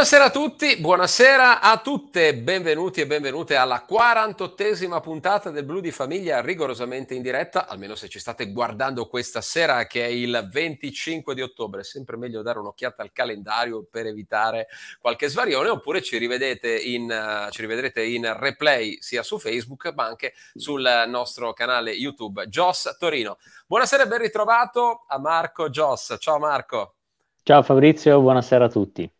Buonasera a tutti, buonasera a tutte, benvenuti e benvenute alla 48esima puntata del Blu di Famiglia, rigorosamente in diretta, almeno se ci state guardando questa sera che è il 25 di ottobre, è sempre meglio dare un'occhiata al calendario per evitare qualche svarione, oppure ci, in, uh, ci rivedrete in replay sia su Facebook ma anche sul nostro canale YouTube Joss Torino. Buonasera e ben ritrovato a Marco Joss, ciao Marco. Ciao Fabrizio, buonasera a tutti.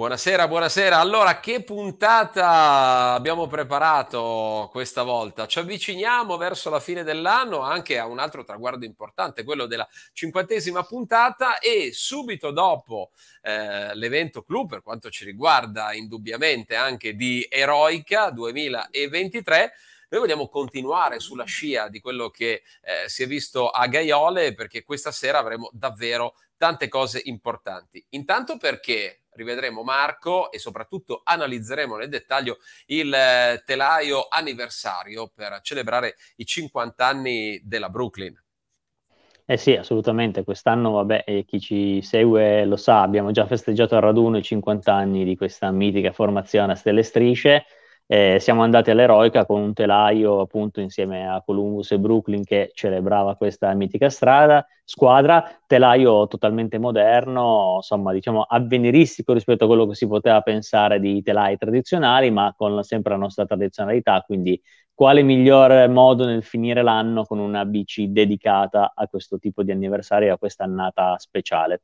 Buonasera, buonasera. Allora, che puntata abbiamo preparato questa volta? Ci avviciniamo verso la fine dell'anno anche a un altro traguardo importante, quello della cinquantesima puntata e subito dopo eh, l'evento clou, per quanto ci riguarda indubbiamente anche di Eroica 2023, noi vogliamo continuare sulla scia di quello che eh, si è visto a Gaiole perché questa sera avremo davvero tante cose importanti. Intanto perché rivedremo Marco e soprattutto analizzeremo nel dettaglio il eh, telaio anniversario per celebrare i 50 anni della Brooklyn. Eh sì, assolutamente. Quest'anno, vabbè, chi ci segue lo sa, abbiamo già festeggiato a raduno i 50 anni di questa mitica formazione a stelle strisce eh, siamo andati all'Eroica con un telaio appunto insieme a Columbus e Brooklyn che celebrava questa mitica strada, squadra, telaio totalmente moderno, insomma diciamo avveniristico rispetto a quello che si poteva pensare di telai tradizionali, ma con sempre la nostra tradizionalità, quindi quale miglior modo nel finire l'anno con una bici dedicata a questo tipo di anniversario a questa annata speciale.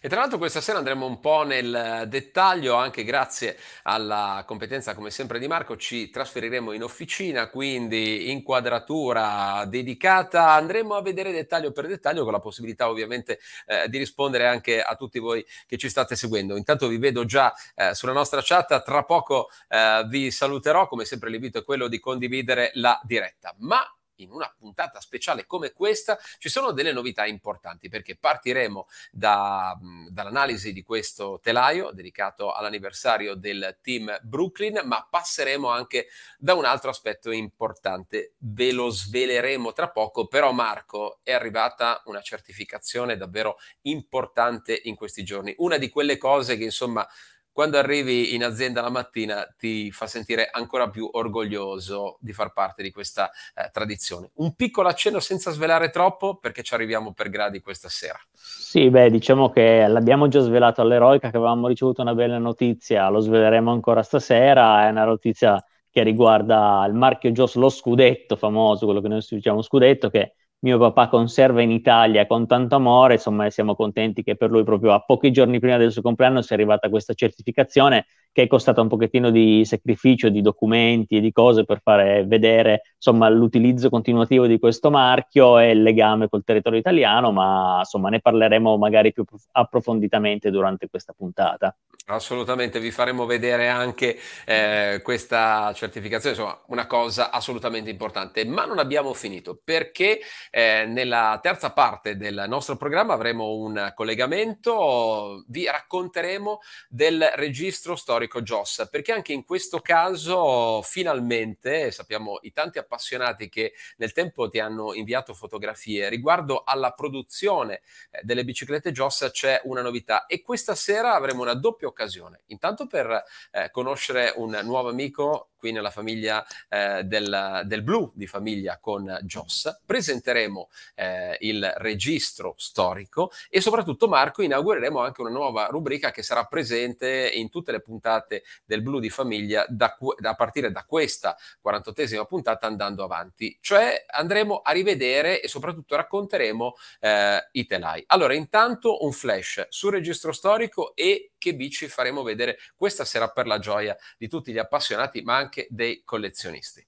E tra l'altro questa sera andremo un po' nel dettaglio, anche grazie alla competenza come sempre di Marco, ci trasferiremo in officina, quindi inquadratura dedicata, andremo a vedere dettaglio per dettaglio con la possibilità ovviamente eh, di rispondere anche a tutti voi che ci state seguendo. Intanto vi vedo già eh, sulla nostra chat, tra poco eh, vi saluterò, come sempre l'invito è quello di condividere la diretta. Ma in una puntata speciale come questa ci sono delle novità importanti perché partiremo da, dall'analisi di questo telaio dedicato all'anniversario del team Brooklyn, ma passeremo anche da un altro aspetto importante. Ve lo sveleremo tra poco, però Marco è arrivata una certificazione davvero importante in questi giorni, una di quelle cose che insomma quando arrivi in azienda la mattina ti fa sentire ancora più orgoglioso di far parte di questa eh, tradizione. Un piccolo accenno senza svelare troppo perché ci arriviamo per gradi questa sera. Sì, beh, diciamo che l'abbiamo già svelato all'Eroica che avevamo ricevuto una bella notizia, lo sveleremo ancora stasera, è una notizia che riguarda il marchio Joss, lo scudetto famoso, quello che noi diciamo scudetto, che mio papà conserva in Italia con tanto amore, insomma siamo contenti che per lui proprio a pochi giorni prima del suo compleanno sia arrivata questa certificazione che è costata un pochettino di sacrificio, di documenti e di cose per fare vedere insomma l'utilizzo continuativo di questo marchio e il legame col territorio italiano, ma insomma ne parleremo magari più approfonditamente durante questa puntata. Assolutamente, vi faremo vedere anche eh, questa certificazione, insomma una cosa assolutamente importante, ma non abbiamo finito perché eh, nella terza parte del nostro programma avremo un collegamento, vi racconteremo del registro storico JOS, perché anche in questo caso finalmente sappiamo i tanti appassionati che nel tempo ti hanno inviato fotografie riguardo alla produzione eh, delle biciclette JOS c'è una novità e questa sera avremo una doppia occasione. Intanto per eh, conoscere un nuovo amico qui nella famiglia eh, del, del, blu di famiglia con Joss, presenteremo eh, il registro storico e soprattutto Marco inaugureremo anche una nuova rubrica che sarà presente in tutte le puntate del blu di famiglia da, da partire da questa 48esima puntata andando avanti, cioè andremo a rivedere e soprattutto racconteremo eh, i telai. Allora intanto un flash sul registro storico e che bici faremo vedere questa sera per la gioia di tutti gli appassionati ma anche dei collezionisti.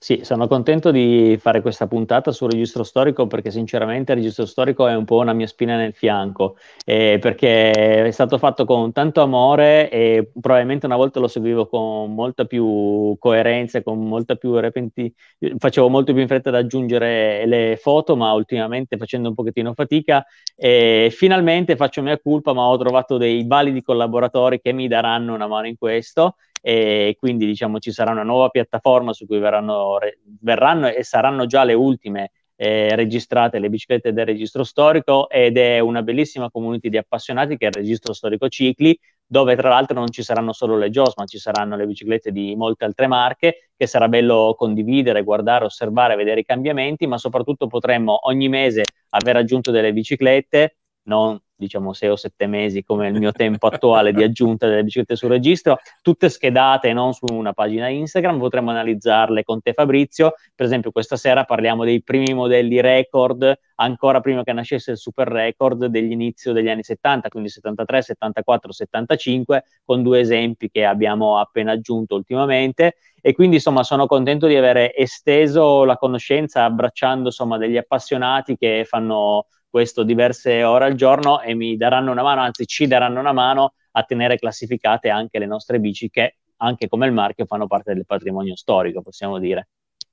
Sì, sono contento di fare questa puntata sul registro storico perché sinceramente il registro storico è un po' una mia spina nel fianco, eh, perché è stato fatto con tanto amore e probabilmente una volta lo seguivo con molta più coerenza, con molta più repenti, facevo molto più in fretta ad aggiungere le foto, ma ultimamente facendo un pochettino fatica e finalmente faccio mia colpa, ma ho trovato dei validi collaboratori che mi daranno una mano in questo e quindi diciamo ci sarà una nuova piattaforma su cui verranno, verranno e saranno già le ultime eh, registrate le biciclette del registro storico ed è una bellissima community di appassionati che è il registro storico cicli dove tra l'altro non ci saranno solo le JOS, ma ci saranno le biciclette di molte altre marche, che sarà bello condividere, guardare, osservare, vedere i cambiamenti, ma soprattutto potremmo ogni mese aver aggiunto delle biciclette, non diciamo sei o sette mesi come il mio tempo attuale di aggiunta delle biciclette sul registro, tutte schedate non su una pagina Instagram, potremmo analizzarle con te Fabrizio, per esempio questa sera parliamo dei primi modelli record, ancora prima che nascesse il super record degli inizi degli anni 70, quindi 73, 74, 75, con due esempi che abbiamo appena aggiunto ultimamente. E quindi insomma sono contento di avere esteso la conoscenza abbracciando insomma degli appassionati che fanno questo diverse ore al giorno e mi daranno una mano, anzi ci daranno una mano a tenere classificate anche le nostre bici che anche come il marchio fanno parte del patrimonio storico, possiamo dire.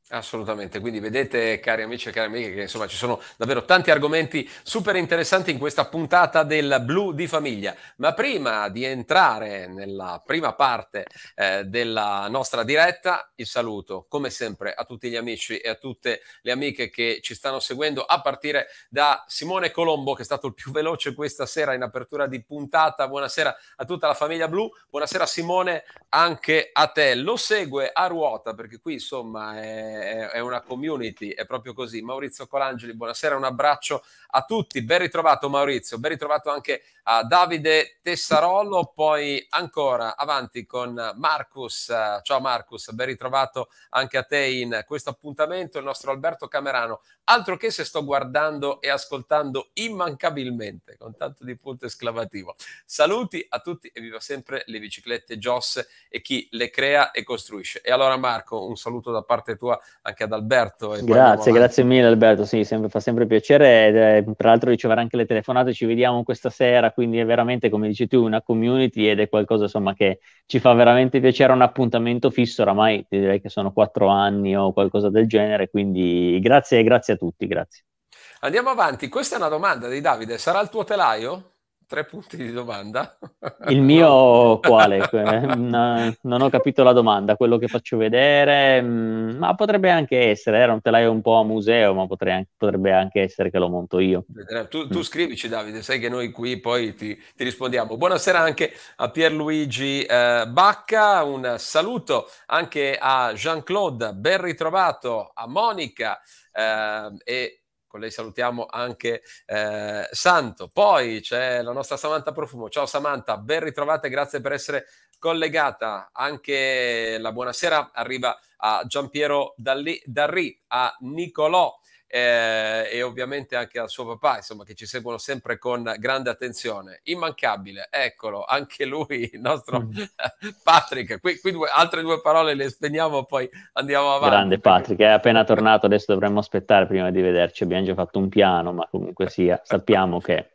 Assolutamente, quindi vedete cari amici e cari amiche che insomma ci sono davvero tanti argomenti super interessanti in questa puntata del Blu di famiglia, ma prima di entrare nella prima parte eh, della nostra diretta, il saluto come sempre a tutti gli amici e a tutte le amiche che ci stanno seguendo a partire da Simone Colombo che è stato il più veloce questa sera in apertura di puntata, buonasera a tutta la famiglia Blu, buonasera Simone anche a te, lo segue a ruota perché qui insomma è è, una community, è proprio così. Maurizio Colangeli, buonasera, un abbraccio a tutti, ben ritrovato Maurizio, ben ritrovato anche a Davide Tessarollo, poi ancora avanti con Marcus, ciao Marcus, ben ritrovato anche a te in questo appuntamento, il nostro Alberto Camerano, altro che se sto guardando e ascoltando immancabilmente, con tanto di punto esclamativo. Saluti a tutti e viva sempre le biciclette Joss e chi le crea e costruisce. E allora Marco, un saluto da parte tua anche ad Alberto. grazie, grazie mille Alberto, sì, sempre, fa sempre piacere, ed, eh, tra l'altro ricevere anche le telefonate, ci vediamo questa sera, quindi è veramente, come dici tu, una community ed è qualcosa insomma che ci fa veramente piacere, un appuntamento fisso, oramai direi che sono quattro anni o qualcosa del genere, quindi grazie e grazie a tutti, grazie. Andiamo avanti, questa è una domanda di Davide, sarà il tuo telaio? Tre punti di domanda. Il mio quale? non ho capito la domanda, quello che faccio vedere, mm, ma potrebbe anche essere, era un telaio un po' a museo, ma anche, potrebbe anche essere che lo monto io. Tu, tu, mm. scrivici Davide, sai che noi qui poi ti, ti rispondiamo. Buonasera anche a Pierluigi eh, Bacca, un saluto anche a Jean-Claude, ben ritrovato, a Monica eh, e con lei salutiamo anche eh, Santo. Poi c'è la nostra Samantha Profumo. Ciao Samantha, ben ritrovata e grazie per essere collegata. Anche la buonasera arriva a Giampiero Darri, a Nicolò eh, e ovviamente anche al suo papà, insomma, che ci seguono sempre con grande attenzione. Immancabile, eccolo, anche lui, il nostro mm. Patrick. Qui, qui due, altre due parole le spegniamo, poi andiamo avanti. Grande Patrick, è appena tornato, adesso dovremmo aspettare prima di vederci. Abbiamo già fatto un piano, ma comunque sia, sappiamo che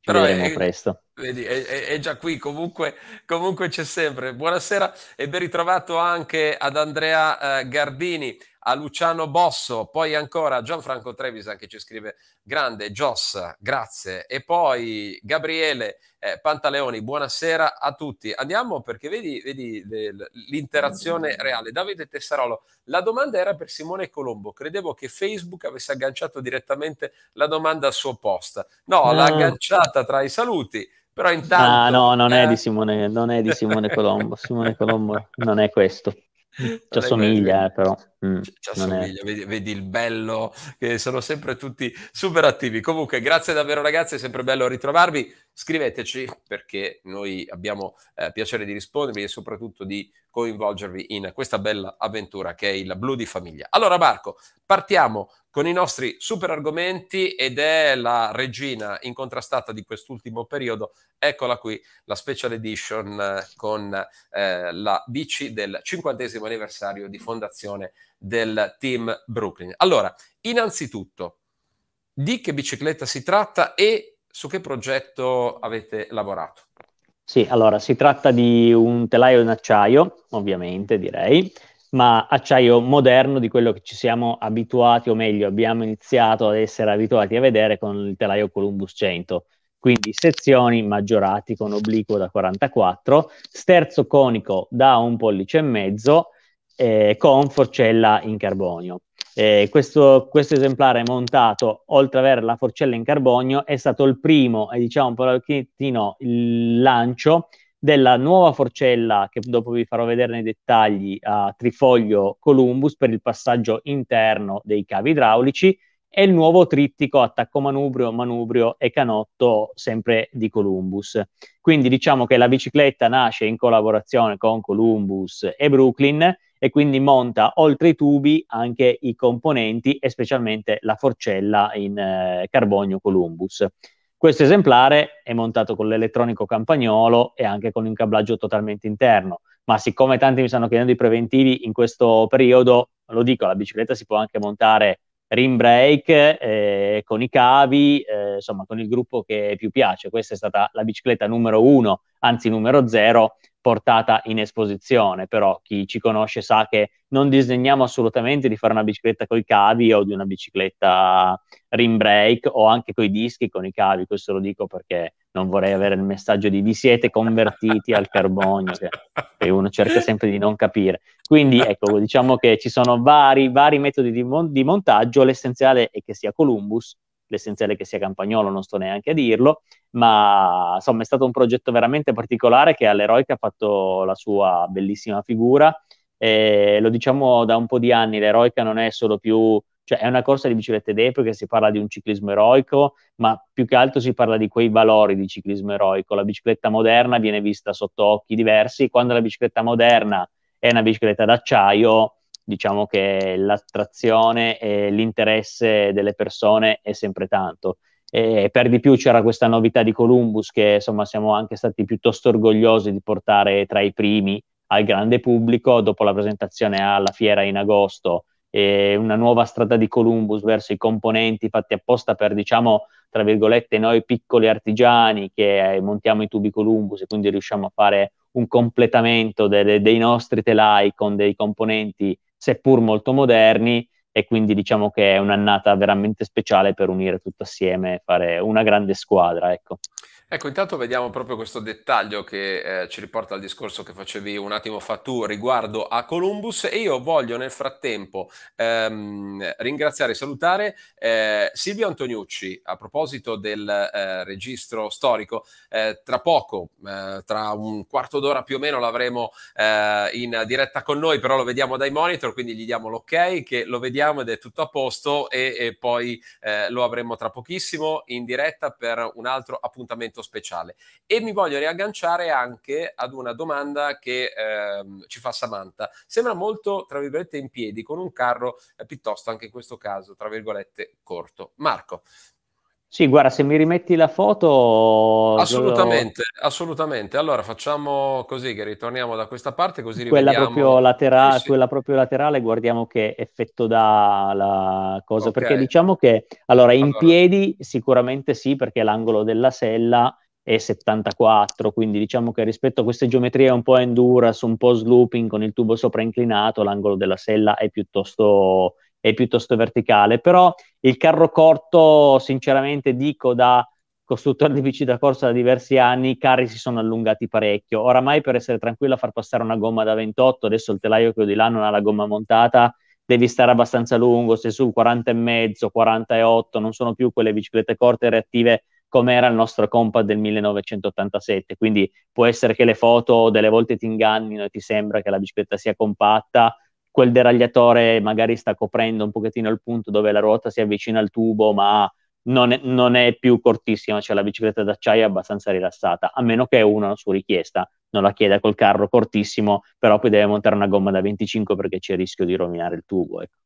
ci Però vedremo è, presto. Vedi, è, è, già qui, comunque, comunque c'è sempre. Buonasera e ben ritrovato anche ad Andrea eh, Gardini a Luciano Bosso, poi ancora Gianfranco Trevisan che ci scrive grande, Joss, grazie, e poi Gabriele eh, Pantaleoni, buonasera a tutti. Andiamo perché vedi, vedi l'interazione reale. Davide Tessarolo, la domanda era per Simone Colombo, credevo che Facebook avesse agganciato direttamente la domanda al suo post. No, no. l'ha agganciata tra i saluti. Però intanto... Ah, no, non è di Simone, non è di Simone Colombo. Simone Colombo non è questo. Ci assomiglia, eh, però. Mm, ci assomiglia, vedi, vedi, il bello, che sono sempre tutti super attivi. Comunque, grazie davvero ragazzi, è sempre bello ritrovarvi. Scriveteci perché noi abbiamo eh, piacere di rispondervi e soprattutto di coinvolgervi in questa bella avventura che è il blu di famiglia. Allora Marco, partiamo con i nostri super argomenti ed è la regina incontrastata di quest'ultimo periodo. Eccola qui, la special edition eh, con eh, la bici del cinquantesimo anniversario di fondazione del team Brooklyn. Allora, innanzitutto, di che bicicletta si tratta e su che progetto avete lavorato? Sì, allora si tratta di un telaio in acciaio, ovviamente direi, ma acciaio moderno di quello che ci siamo abituati, o meglio, abbiamo iniziato ad essere abituati a vedere con il telaio Columbus 100. Quindi sezioni maggiorati con obliquo da 44, sterzo conico da un pollice e mezzo eh, con forcella in carbonio. Eh, questo, questo, esemplare montato, oltre ad avere la forcella in carbonio, è stato il primo e diciamo un pochettino il lancio della nuova forcella che dopo vi farò vedere nei dettagli a trifoglio Columbus per il passaggio interno dei cavi idraulici e il nuovo trittico attacco manubrio, manubrio e canotto sempre di Columbus. Quindi diciamo che la bicicletta nasce in collaborazione con Columbus e Brooklyn e quindi monta oltre i tubi anche i componenti e specialmente la forcella in eh, carbonio Columbus. Questo esemplare è montato con l'elettronico campagnolo e anche con un cablaggio totalmente interno, ma siccome tanti mi stanno chiedendo i preventivi in questo periodo, lo dico, la bicicletta si può anche montare rim brake eh, con i cavi, eh, insomma con il gruppo che più piace. Questa è stata la bicicletta numero uno, anzi numero zero, portata in esposizione, però chi ci conosce sa che non disegniamo assolutamente di fare una bicicletta con i cavi o di una bicicletta rim brake o anche con i dischi con i cavi, questo lo dico perché non vorrei avere il messaggio di vi siete convertiti al carbonio, che, che, uno cerca sempre di non capire. Quindi ecco, diciamo che ci sono vari, vari metodi di, mon- di montaggio, l'essenziale è che sia Columbus, l'essenziale che sia Campagnolo, non sto neanche a dirlo, ma insomma è stato un progetto veramente particolare che all'Eroica ha fatto la sua bellissima figura. E lo diciamo da un po' di anni, l'Eroica non è solo più, cioè è una corsa di biciclette d'epoca, si parla di un ciclismo eroico, ma più che altro si parla di quei valori di ciclismo eroico. La bicicletta moderna viene vista sotto occhi diversi, quando la bicicletta moderna è una bicicletta d'acciaio, diciamo che l'attrazione e l'interesse delle persone è sempre tanto. E per di più c'era questa novità di Columbus che insomma siamo anche stati piuttosto orgogliosi di portare tra i primi al grande pubblico dopo la presentazione alla fiera in agosto e una nuova strada di Columbus verso i componenti fatti apposta per diciamo tra virgolette noi piccoli artigiani che montiamo i tubi Columbus e quindi riusciamo a fare un completamento delle, dei nostri telai con dei componenti seppur molto moderni, e quindi diciamo che è un'annata veramente speciale per unire tutto assieme e fare una grande squadra. Ecco. Ecco, intanto vediamo proprio questo dettaglio che eh, ci riporta al discorso che facevi un attimo fa tu riguardo a Columbus e io voglio nel frattempo ehm, ringraziare e salutare eh, Silvio Antoniucci a proposito del eh, registro storico. Eh, tra poco, eh, tra un quarto d'ora più o meno l'avremo eh, in diretta con noi, però lo vediamo dai monitor, quindi gli diamo l'ok che lo vediamo ed è tutto a posto e, e poi lo avremo tra pochissimo in diretta per un altro appuntamento momento speciale. E mi voglio riagganciare anche ad una domanda che ehm, ci fa Samantha. Sembra molto, tra virgolette, in piedi, con un carro eh, piuttosto, anche in questo caso, tra virgolette, corto. Marco. Sì, guarda, se mi rimetti la foto... Assolutamente, lo... assolutamente. Allora facciamo così, che ritorniamo da questa parte, così quella rivediamo... Proprio latera... sì, sì. Quella proprio laterale, guardiamo che effetto dà la cosa, okay. perché diciamo che, allora, in allora... piedi sicuramente sì, perché l'angolo della sella è 74, quindi diciamo che rispetto a queste geometrie un po' endurance, un po' slooping con il tubo sopra inclinato, l'angolo della sella è piuttosto è piuttosto verticale, però il carro corto, sinceramente dico da costruttore di bici da corsa da diversi anni, i carri si sono allungati parecchio. Oramai per essere tranquillo a far passare una gomma da 28, adesso il telaio che ho di là non ha la gomma montata, devi stare abbastanza lungo, sei sul 40 e mezzo, 48, non sono più quelle biciclette corte reattive come era il nostro Compact del 1987, quindi può essere che le foto delle volte ti ingannino e ti sembra che la bicicletta sia compatta, quel deragliatore magari sta coprendo un pochettino il punto dove la ruota si avvicina al tubo, ma non è, non è più cortissima, cioè la bicicletta d'acciaio è abbastanza rilassata, a meno che uno su richiesta non la chieda col carro cortissimo, però poi deve montare una gomma da 25 perché c'è il rischio di rovinare il tubo. Ecco.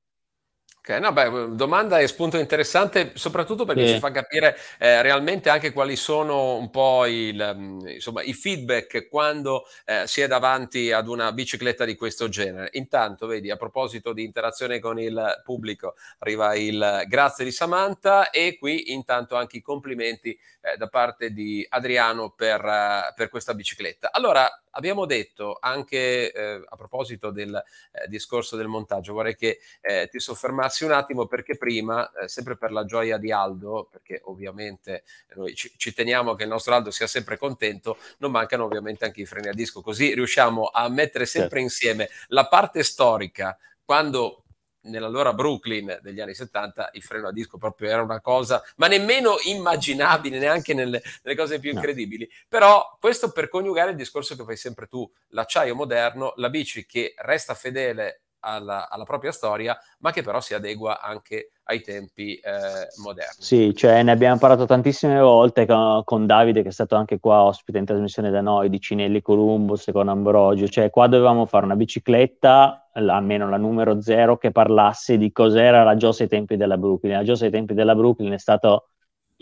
Ok, no, beh, domanda e spunto interessante, soprattutto perché sì. ci fa capire eh, realmente anche quali sono un po' il, mm, insomma, i feedback quando eh, si è davanti ad una bicicletta di questo genere. Intanto, vedi, a proposito di interazione con il pubblico, arriva il grazie di Samantha e qui intanto anche i complimenti eh, da parte di Adriano per, uh, per questa bicicletta. Allora, abbiamo detto anche eh, a proposito del eh, discorso del montaggio, vorrei che eh, ti soffermassi un attimo perché prima, eh, sempre per la gioia di Aldo, perché ovviamente noi ci, ci, teniamo che il nostro Aldo sia sempre contento, non mancano ovviamente anche i freni a disco, così riusciamo a mettere sempre certo. insieme la parte storica, quando nell'allora Brooklyn degli anni 70 il freno a disco proprio era una cosa, ma nemmeno immaginabile, neanche nelle, nelle cose più incredibili. No. Però questo per coniugare il discorso che fai sempre tu, l'acciaio moderno, la bici che resta fedele alla, alla, propria storia, ma che però si adegua anche ai tempi eh, moderni. Sì, cioè ne abbiamo parlato tantissime volte con, con, Davide, che è stato anche qua ospite in trasmissione da noi, di Cinelli Columbus con Ambrogio, cioè qua dovevamo fare una bicicletta, almeno la numero zero, che parlasse di cos'era la Joss ai tempi della Brooklyn. La Joss ai tempi della Brooklyn è stato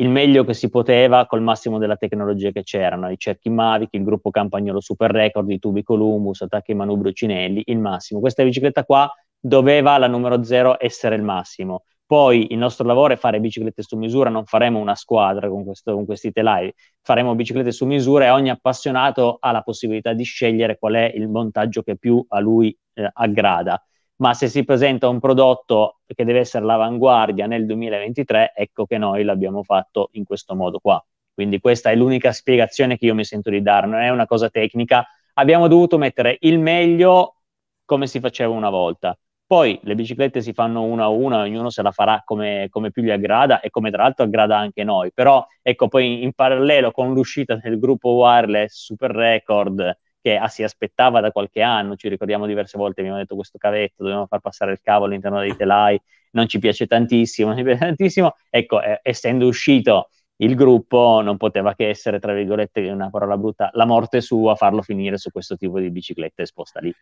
il meglio che si poteva col massimo della tecnologia che c'erano, i cerchi Mavic, il gruppo Campagnolo Super Record, i tubi Columbus, attacchi Manubrio Cinelli, il massimo. Questa bicicletta qua doveva la numero zero essere il massimo. Poi il nostro lavoro è fare biciclette su misura, non faremo una squadra con, questo, con questi telai, faremo biciclette su misura e ogni appassionato ha la possibilità di scegliere qual è il montaggio che più a lui eh, aggrada ma se si presenta un prodotto che deve essere l'avanguardia nel 2023, ecco che noi l'abbiamo fatto in questo modo qua. Quindi questa è l'unica spiegazione che io mi sento di dare, non è una cosa tecnica. Abbiamo dovuto mettere il meglio come si faceva una volta. Poi le biciclette si fanno una a una, ognuno se la farà come, come, più gli aggrada e come tra l'altro aggrada anche noi. Però ecco, poi in parallelo con l'uscita del gruppo wireless Super Record che ah, si aspettava da qualche anno, ci ricordiamo diverse volte, abbiamo detto questo cavetto, dobbiamo far passare il cavo all'interno dei telai, non ci piace tantissimo, non ci piace tantissimo, ecco, eh, essendo uscito il gruppo non poteva che essere, tra virgolette, una parola brutta, la morte sua, farlo finire su questo tipo di bicicletta esposta lì.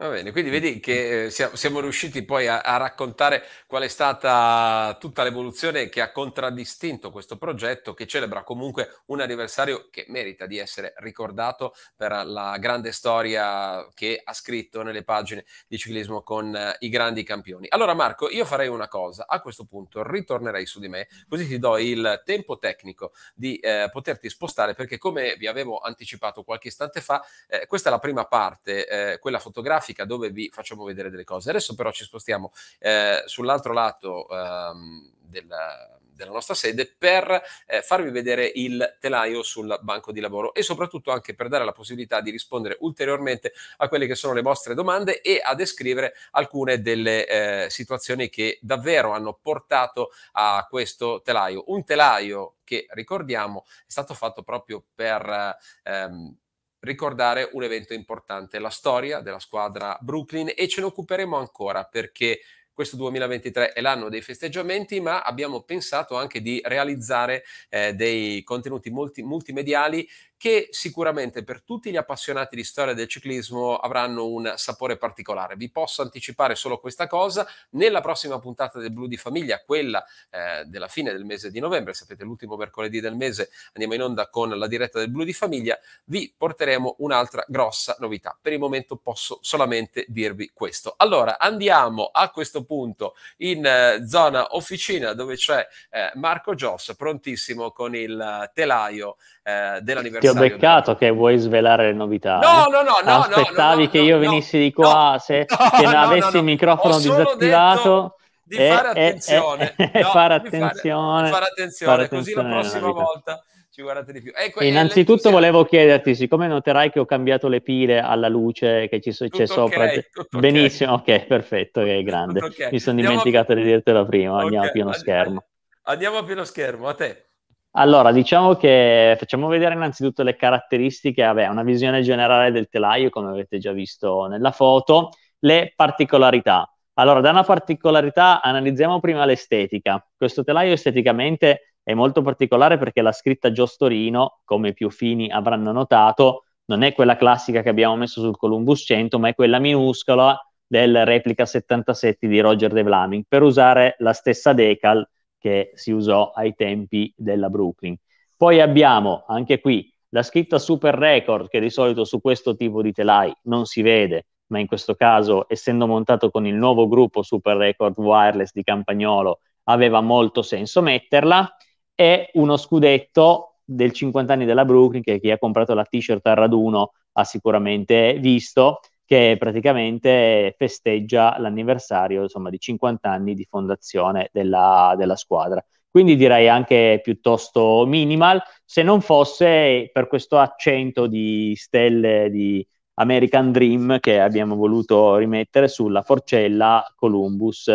Va bene, quindi vedi che eh, siamo riusciti poi a, a, raccontare qual è stata tutta l'evoluzione che ha contraddistinto questo progetto che celebra comunque un anniversario che merita di essere ricordato per la grande storia che ha scritto nelle pagine di ciclismo con uh, i grandi campioni. Allora Marco, io farei una cosa, a questo punto ritornerei su di me, così ti do il tempo tecnico di eh, poterti spostare perché come vi avevo anticipato qualche istante fa, eh, questa è la prima parte, eh, quella fotografica grafica dove vi facciamo vedere delle cose. Adesso però ci spostiamo eh, sull'altro lato ehm, della, della nostra sede per eh, farvi vedere il telaio sul banco di lavoro e soprattutto anche per dare la possibilità di rispondere ulteriormente a quelle che sono le vostre domande e a descrivere alcune delle eh, situazioni che davvero hanno portato a questo telaio. Un telaio che ricordiamo è stato fatto proprio per ehm, ricordare un evento importante, la storia della squadra Brooklyn e ce ne occuperemo ancora perché questo 2023 è l'anno dei festeggiamenti, ma abbiamo pensato anche di realizzare eh, dei contenuti multi, multimediali che sicuramente per tutti gli appassionati di storia del ciclismo avranno un sapore particolare. Vi posso anticipare solo questa cosa, nella prossima puntata del Blu di Famiglia, quella eh, della fine del mese di novembre, sapete l'ultimo mercoledì del mese andiamo in onda con la diretta del Blu di Famiglia, vi porteremo un'altra grossa novità. Per il momento posso solamente dirvi questo. Allora andiamo a questo punto in eh, zona officina dove c'è eh, Marco Joss, prontissimo con il telaio eh, dell'anniversario ti ho beccato che vuoi svelare le novità. No, eh? no, no, no. Aspettavi no, che io venissi di qua, se che avessi il microfono disattivato. Di fare attenzione. E, e, fare attenzione. Di fare attenzione, così la prossima volta ci guardate di più. Ecco, Innanzitutto volevo chiederti, siccome noterai che ho cambiato le pile alla luce che ci so, c'è sopra. Okay, Benissimo, okay. ok, perfetto, ok, grande. Okay. Mi sono dimenticato di dirtelo prima, andiamo a pieno schermo. Andiamo a pieno schermo, a te. Allora, diciamo che facciamo vedere innanzitutto le caratteristiche, vabbè, una visione generale del telaio, come avete già visto nella foto, le particolarità. Allora, da una particolarità analizziamo prima l'estetica. Questo telaio esteticamente è molto particolare perché la scritta Giostorino, come i più fini avranno notato, non è quella classica che abbiamo messo sul Columbus 100, ma è quella minuscola del replica 77 di Roger De Vlaming, per usare la stessa decal che si usò ai tempi della Brooklyn. Poi abbiamo anche qui la scritta Super Record che di solito su questo tipo di telai non si vede, ma in questo caso essendo montato con il nuovo gruppo Super Record Wireless di Campagnolo aveva molto senso metterla e uno scudetto del 50 anni della Brooklyn che chi ha comprato la t-shirt a raduno ha sicuramente visto che praticamente festeggia l'anniversario insomma, di 50 anni di fondazione della, della squadra. Quindi direi anche piuttosto minimal, se non fosse per questo accento di stelle di American Dream che abbiamo voluto rimettere sulla forcella Columbus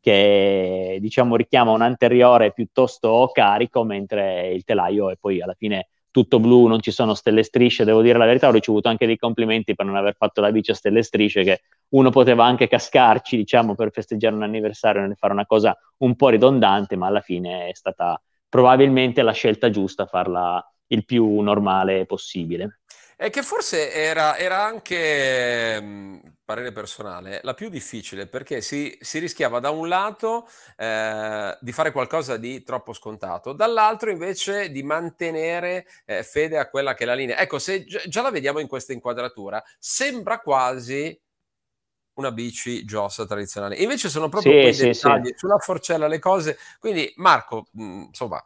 che diciamo richiama un anteriore piuttosto carico mentre il telaio è poi alla fine tutto blu, non ci sono stelle strisce, devo dire la verità, ho ricevuto anche dei complimenti per non aver fatto la bici a stelle strisce, che uno poteva anche cascarci, diciamo, per festeggiare un anniversario e fare una cosa un po' ridondante, ma alla fine è stata probabilmente la scelta giusta farla il più normale possibile. E che forse era, era anche, mh, parere personale, la più difficile perché si, si rischiava da un lato eh, di fare qualcosa di troppo scontato, dall'altro invece di mantenere eh, fede a quella che è la linea. Ecco, se gi- già la vediamo in questa inquadratura, sembra quasi una bici giossa tradizionale. Invece sono proprio sì, quei sì, dettagli sì. sulla forcella, le cose. Quindi Marco, mh, insomma,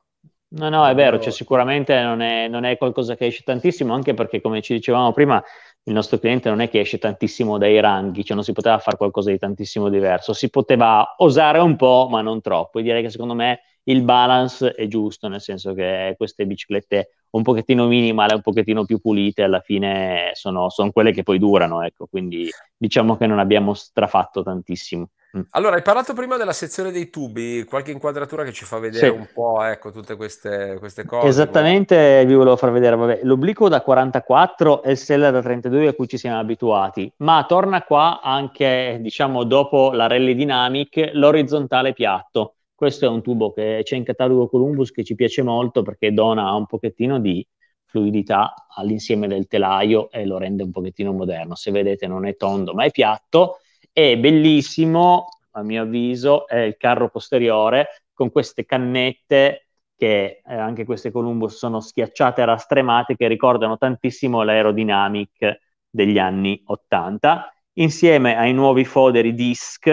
No, no, è vero, cioè, sicuramente non è, non è, qualcosa che esce tantissimo, anche perché, come ci dicevamo prima, il nostro cliente non è che esce tantissimo dai ranghi, cioè non si poteva fare qualcosa di tantissimo diverso, si poteva osare un po', ma non troppo. E direi che secondo me il balance è giusto, nel senso che queste biciclette un pochettino minimale, un pochettino più pulite, alla fine sono, sono quelle che poi durano, ecco, quindi diciamo che non abbiamo strafatto tantissimo. Mm. Allora, hai parlato prima della sezione dei tubi, qualche inquadratura che ci fa vedere sì. un po' ecco, tutte queste, queste, cose. Esattamente, vi volevo far vedere vabbè, l'obliquo da 44 e il seller da 32 a cui ci siamo abituati, ma torna qua anche, diciamo, dopo la Rally Dynamic, l'orizzontale piatto. Questo è un tubo che c'è in catalogo Columbus che ci piace molto perché dona un pochettino di fluidità all'insieme del telaio e lo rende un pochettino moderno. Se vedete non è tondo ma è piatto è bellissimo, a mio avviso, è il carro posteriore con queste cannette che eh, anche queste Columbus sono schiacciate e rastremate che ricordano tantissimo l'aerodynamic degli anni 80, insieme ai nuovi foderi disc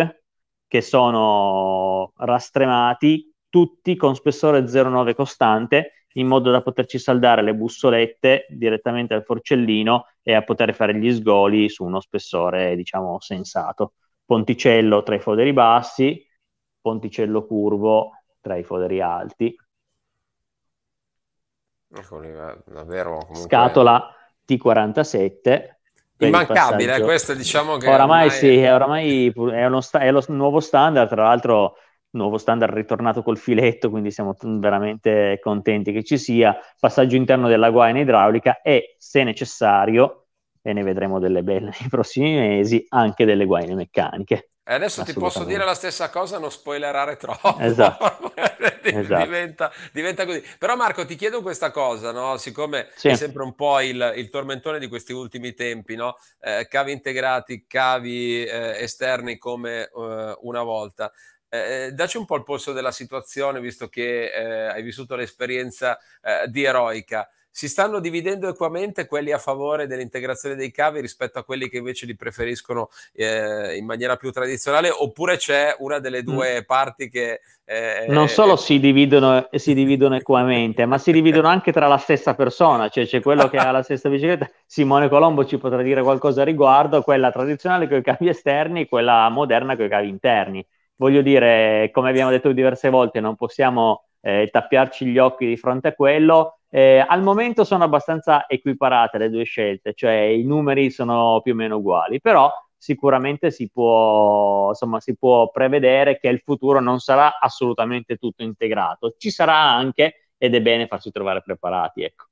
che sono rastremati tutti con spessore 0,9 costante in modo da poterci saldare le bussolette direttamente al forcellino e a poter fare gli sgoli su uno spessore, diciamo, sensato. Ponticello tra i foderi bassi, ponticello curvo tra i foderi alti. davvero, comunque... Scatola T47. Immancabile, questo diciamo che... Oramai, ormai... sì, oramai è, uno sta- è lo nuovo standard, tra l'altro nuovo standard ritornato col filetto, quindi siamo veramente contenti che ci sia, passaggio interno della guaina idraulica e, se necessario, e ne vedremo delle belle nei prossimi mesi, anche delle guaine meccaniche. E adesso ti posso dire la stessa cosa, non spoilerare troppo. Esatto. esatto. diventa, diventa, così. Però Marco, ti chiedo questa cosa, no? siccome sì. è sempre un po' il, il, tormentone di questi ultimi tempi, no? eh, cavi integrati, cavi eh, esterni come eh, una volta. Eh, eh, dacci un po' il polso della situazione, visto che eh, hai vissuto l'esperienza eh, di Eroica. Si stanno dividendo equamente quelli a favore dell'integrazione dei cavi rispetto a quelli che invece li preferiscono eh, in maniera più tradizionale, oppure c'è una delle mm. due mm. parti che... Eh, non solo si dividono, si dividono equamente, ma si dividono anche tra la stessa persona, cioè c'è quello che ha la stessa bicicletta, Simone Colombo ci potrà dire qualcosa a riguardo, quella tradizionale con i cavi esterni, quella moderna con i cavi interni voglio dire, come abbiamo detto diverse volte, non possiamo eh, tappiarci gli occhi di fronte a quello. Eh, al momento sono abbastanza equiparate le due scelte, cioè i numeri sono più o meno uguali, però sicuramente si può, insomma, si può prevedere che il futuro non sarà assolutamente tutto integrato, ci sarà anche ed è bene farsi trovare preparati. Ecco.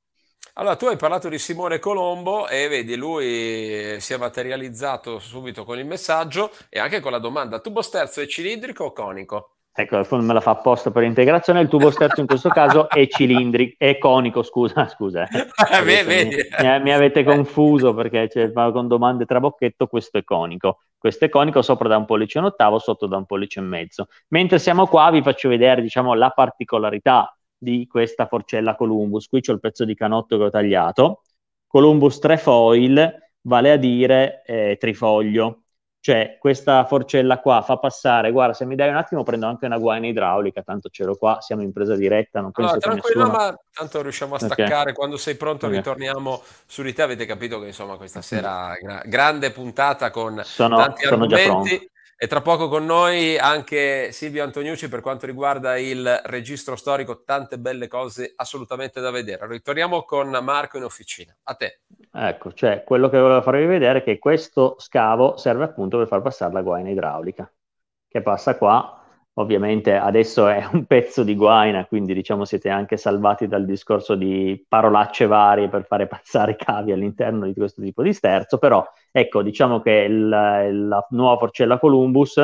Allora, tu hai parlato di Simone Colombo e vedi, lui si è materializzato subito con il messaggio e anche con la domanda, tubo sterzo è cilindrico o conico? Ecco, me la fa apposta per integrazione, il tubo sterzo in questo caso è cilindrico, è conico, scusa, scusa. Eh, vedi, mi, mi, avete confuso perché c'è, con domande trabocchetto, questo è conico. Questo è conico sopra da un pollice e un ottavo, sotto da un pollice e mezzo. Mentre siamo qua vi faccio vedere, diciamo, la particolarità di questa forcella Columbus. Qui c'ho il pezzo di canotto che ho tagliato. Columbus trefoil vale a dire eh, trifoglio. Cioè, questa forcella qua fa passare, guarda, se mi dai un attimo prendo anche una guaina idraulica, tanto ce l'ho qua, siamo in presa diretta, non penso allora, tranquillo, nessuno... ma tanto riusciamo a staccare, okay. quando sei pronto okay. ritorniamo su di te, avete capito che insomma questa sera gra- grande puntata con sono, tanti sono argomenti. E tra poco con noi anche Silvio Antoniucci per quanto riguarda il registro storico, tante belle cose assolutamente da vedere. Ritorniamo con Marco in officina. A te. Ecco, cioè quello che volevo farvi vedere è che questo scavo serve appunto per far passare la guaina idraulica, che passa qua. Ovviamente adesso è un pezzo di guaina, quindi diciamo siete anche salvati dal discorso di parolacce varie per fare passare i cavi all'interno di questo tipo di sterzo, però ecco, diciamo che il, la nuova forcella Columbus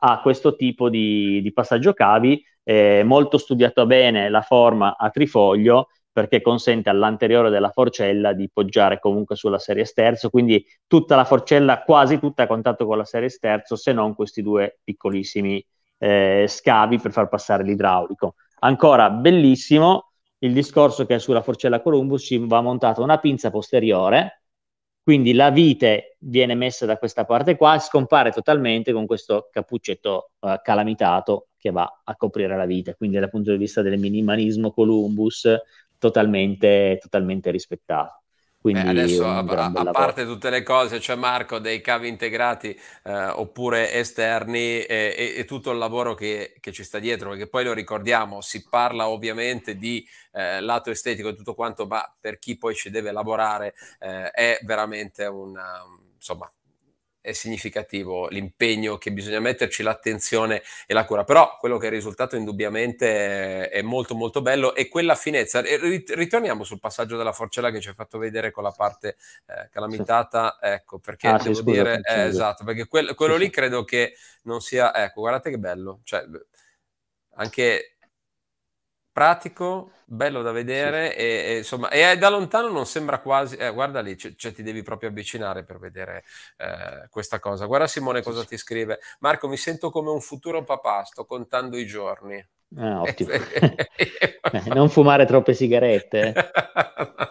ha questo tipo di, di passaggio cavi, eh, molto studiato bene la forma a trifoglio perché consente all'anteriore della forcella di poggiare comunque sulla serie sterzo, quindi tutta la forcella, quasi tutta a contatto con la serie sterzo, se non questi due piccolissimi eh, scavi per far passare l'idraulico. Ancora bellissimo il discorso che sulla forcella Columbus ci va montata una pinza posteriore, quindi la vite viene messa da questa parte qua e scompare totalmente con questo cappuccetto eh, calamitato che va a coprire la vite. Quindi dal punto di vista del minimalismo Columbus totalmente, totalmente rispettato. Quindi Beh, adesso, a, a parte tutte le cose, c'è Marco dei cavi integrati eh, oppure esterni e, e, e, tutto il lavoro che, che, ci sta dietro, perché poi lo ricordiamo, si parla ovviamente di eh, lato estetico e tutto quanto, ma per chi poi ci deve lavorare eh, è veramente un, insomma, è significativo l'impegno che bisogna metterci, l'attenzione e la cura, però quello che è risultato indubbiamente è, molto molto bello e quella finezza, ritorniamo sul passaggio della forcella che ci hai fatto vedere con la parte eh, calamitata, ecco perché ah, devo sì, dire, eh, esatto, perché quel, quello lì credo che non sia, ecco guardate che bello, cioè anche pratico, bello da vedere sì. e, e, insomma, e da lontano non sembra quasi, eh, guarda lì, cioè, cioè, ti devi proprio avvicinare per vedere eh, questa cosa. Guarda Simone cosa ti scrive. Marco, mi sento come un futuro papà, sto contando i giorni. Ah, ottimo. Eh, non fumare troppe sigarette.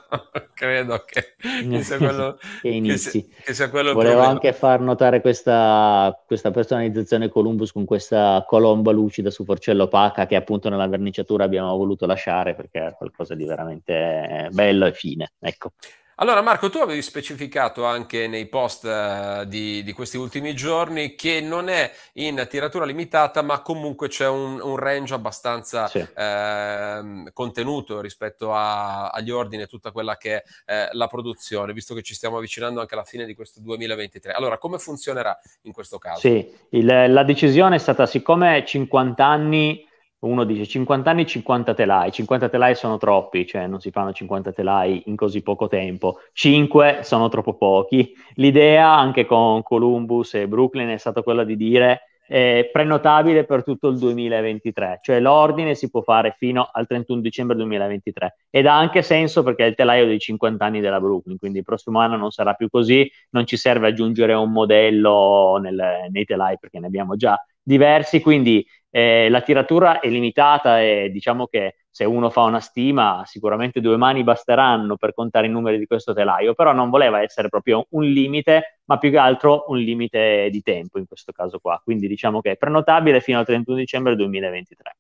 Credo che, che, sia quello, che inizi. Che sia, quello Volevo anche far notare questa, questa, personalizzazione Columbus con questa colomba lucida su forcella opaca che appunto nella verniciatura abbiamo voluto lasciare perché è qualcosa di veramente bello e fine. Ecco. Allora Marco, tu avevi specificato anche nei post uh, di, di, questi ultimi giorni che non è in tiratura limitata, ma comunque c'è un, un range abbastanza sì. eh, contenuto rispetto a, agli ordini e tutta quella che è eh, la produzione, visto che ci stiamo avvicinando anche alla fine di questo 2023. Allora, come funzionerà in questo caso? Sì, il, la decisione è stata, siccome 50 anni uno dice 50 anni 50 telai, 50 telai sono troppi, cioè non si fanno 50 telai in così poco tempo, 5 sono troppo pochi. L'idea anche con Columbus e Brooklyn è stata quella di dire eh, prenotabile per tutto il 2023, cioè l'ordine si può fare fino al 31 dicembre 2023 ed ha anche senso perché è il telaio dei 50 anni della Brooklyn, quindi il prossimo anno non sarà più così, non ci serve aggiungere un modello nel, nei telai perché ne abbiamo già diversi, quindi eh, la tiratura è limitata e diciamo che se uno fa una stima sicuramente due mani basteranno per contare i numeri di questo telaio, però non voleva essere proprio un limite, ma più che altro un limite di tempo in questo caso qua, quindi diciamo che è prenotabile fino al 31 dicembre 2023.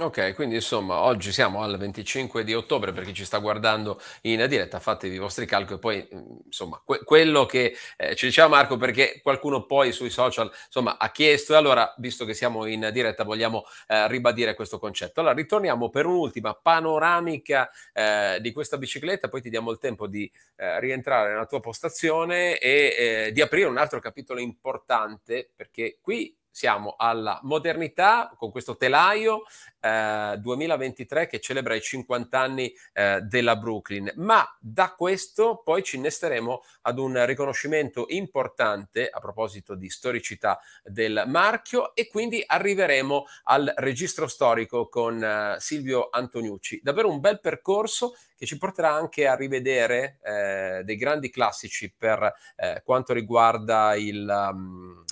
Ok, quindi insomma oggi siamo al 25 di ottobre per chi ci sta guardando in diretta, fatevi i vostri calcoli e poi mm, insomma que- quello che eh, ci diceva Marco perché qualcuno poi sui social insomma ha chiesto e allora visto che siamo in diretta vogliamo eh, ribadire questo concetto. Allora ritorniamo per un'ultima panoramica eh, di questa bicicletta, poi ti diamo il tempo di eh, rientrare nella tua postazione e eh, di aprire un altro capitolo importante perché qui siamo alla modernità con questo telaio eh, 2023 che celebra i 50 anni eh, della Brooklyn, ma da questo poi ci innesteremo ad un riconoscimento importante a proposito di storicità del marchio e quindi arriveremo al registro storico con eh, Silvio Antoniucci. Davvero un bel percorso che ci porterà anche a rivedere eh, dei grandi classici per eh, quanto riguarda il... Um,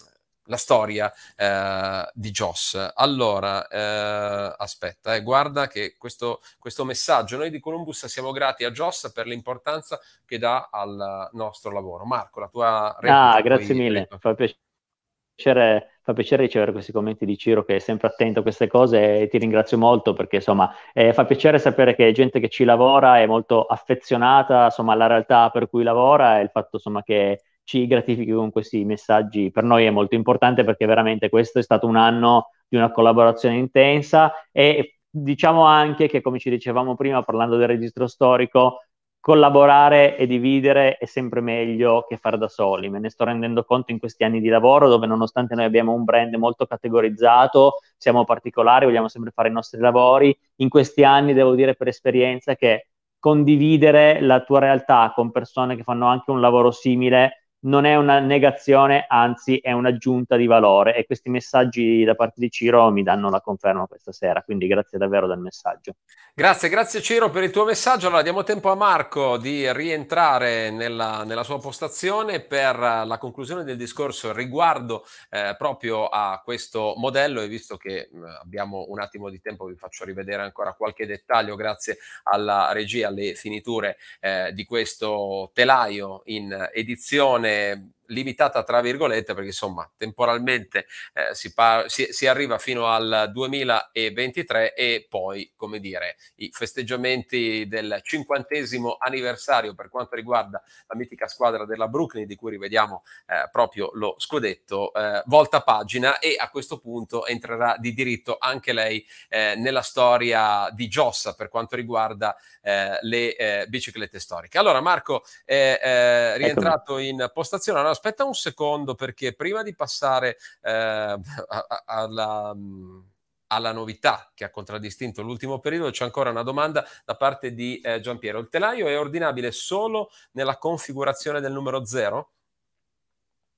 la storia eh, di Joss. Allora, eh, aspetta, eh, guarda che questo, questo, messaggio, noi di Columbus siamo grati a Joss per l'importanza che dà al nostro lavoro. Marco, la tua replica. Ah, grazie mille, fa piacere, fa piacere ricevere questi commenti di Ciro che è sempre attento a queste cose e ti ringrazio molto perché insomma eh, fa piacere sapere che gente che ci lavora è molto affezionata insomma alla realtà per cui lavora e il fatto insomma che ci gratifichi con questi messaggi per noi è molto importante perché veramente questo è stato un anno di una collaborazione intensa e diciamo anche che come ci dicevamo prima parlando del registro storico collaborare e dividere è sempre meglio che fare da soli. Me ne sto rendendo conto in questi anni di lavoro dove nonostante noi abbiamo un brand molto categorizzato, siamo particolari, vogliamo sempre fare i nostri lavori, in questi anni devo dire per esperienza che condividere la tua realtà con persone che fanno anche un lavoro simile non è una negazione, anzi è un'aggiunta di valore e questi messaggi da parte di Ciro mi danno la conferma questa sera, quindi grazie davvero del messaggio. Grazie, grazie Ciro per il tuo messaggio. Allora diamo tempo a Marco di rientrare nella, nella sua postazione per la conclusione del discorso riguardo eh, proprio a questo modello e visto che mh, abbiamo un attimo di tempo vi faccio rivedere ancora qualche dettaglio grazie alla regia, alle finiture eh, di questo telaio in edizione giornée limitata tra virgolette perché insomma temporalmente eh, si, par- si, si, arriva fino al 2023 e poi come dire i festeggiamenti del cinquantesimo anniversario per quanto riguarda la mitica squadra della Brooklyn di cui rivediamo eh, proprio lo scudetto eh, volta pagina e a questo punto entrerà di diritto anche lei eh, nella storia di Giossa per quanto riguarda eh, le eh, biciclette storiche. Allora Marco è rientrato in postazione. Allora, aspetta un secondo perché prima di passare eh, alla, alla, novità che ha contraddistinto l'ultimo periodo c'è ancora una domanda da parte di eh, Giampiero. Il telaio è ordinabile solo nella configurazione del numero 0?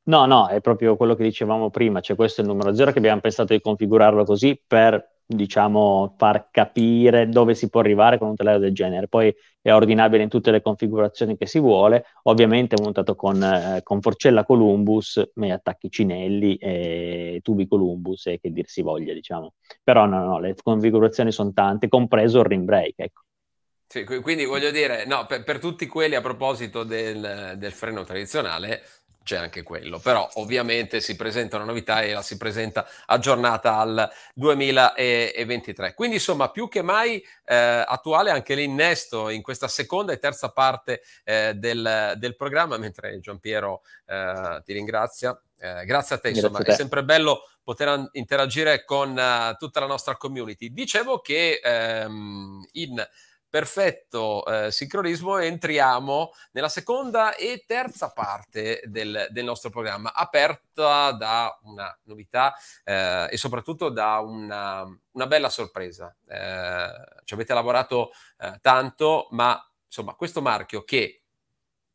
No, no, è proprio quello che dicevamo prima, cioè questo è il numero 0 che abbiamo pensato di configurarlo così per diciamo, far capire dove si può arrivare con un telaio del genere. Poi è ordinabile in tutte le configurazioni che si vuole, ovviamente è montato con, eh, con forcella Columbus, attacchi Cinelli e tubi Columbus e che dir si voglia, diciamo. Però no, no, le configurazioni sono tante, compreso il rim brake, ecco. Sì, quindi voglio dire, no, per, per, tutti quelli a proposito del, del freno tradizionale, c'è anche quello, però ovviamente si presenta una novità e la si presenta aggiornata al 2023. Quindi insomma più che mai eh, attuale anche l'innesto in questa seconda e terza parte eh, del, del, programma, mentre Giampiero eh, ti ringrazia. Eh, grazie a te, insomma, a te. è sempre bello poter interagire con uh, tutta la nostra community. Dicevo che ehm, in perfetto eh, sincronismo entriamo nella seconda e terza parte del, del nostro programma, aperta da una novità eh, e soprattutto da una, una bella sorpresa. Eh, ci avete lavorato eh, tanto, ma insomma questo marchio che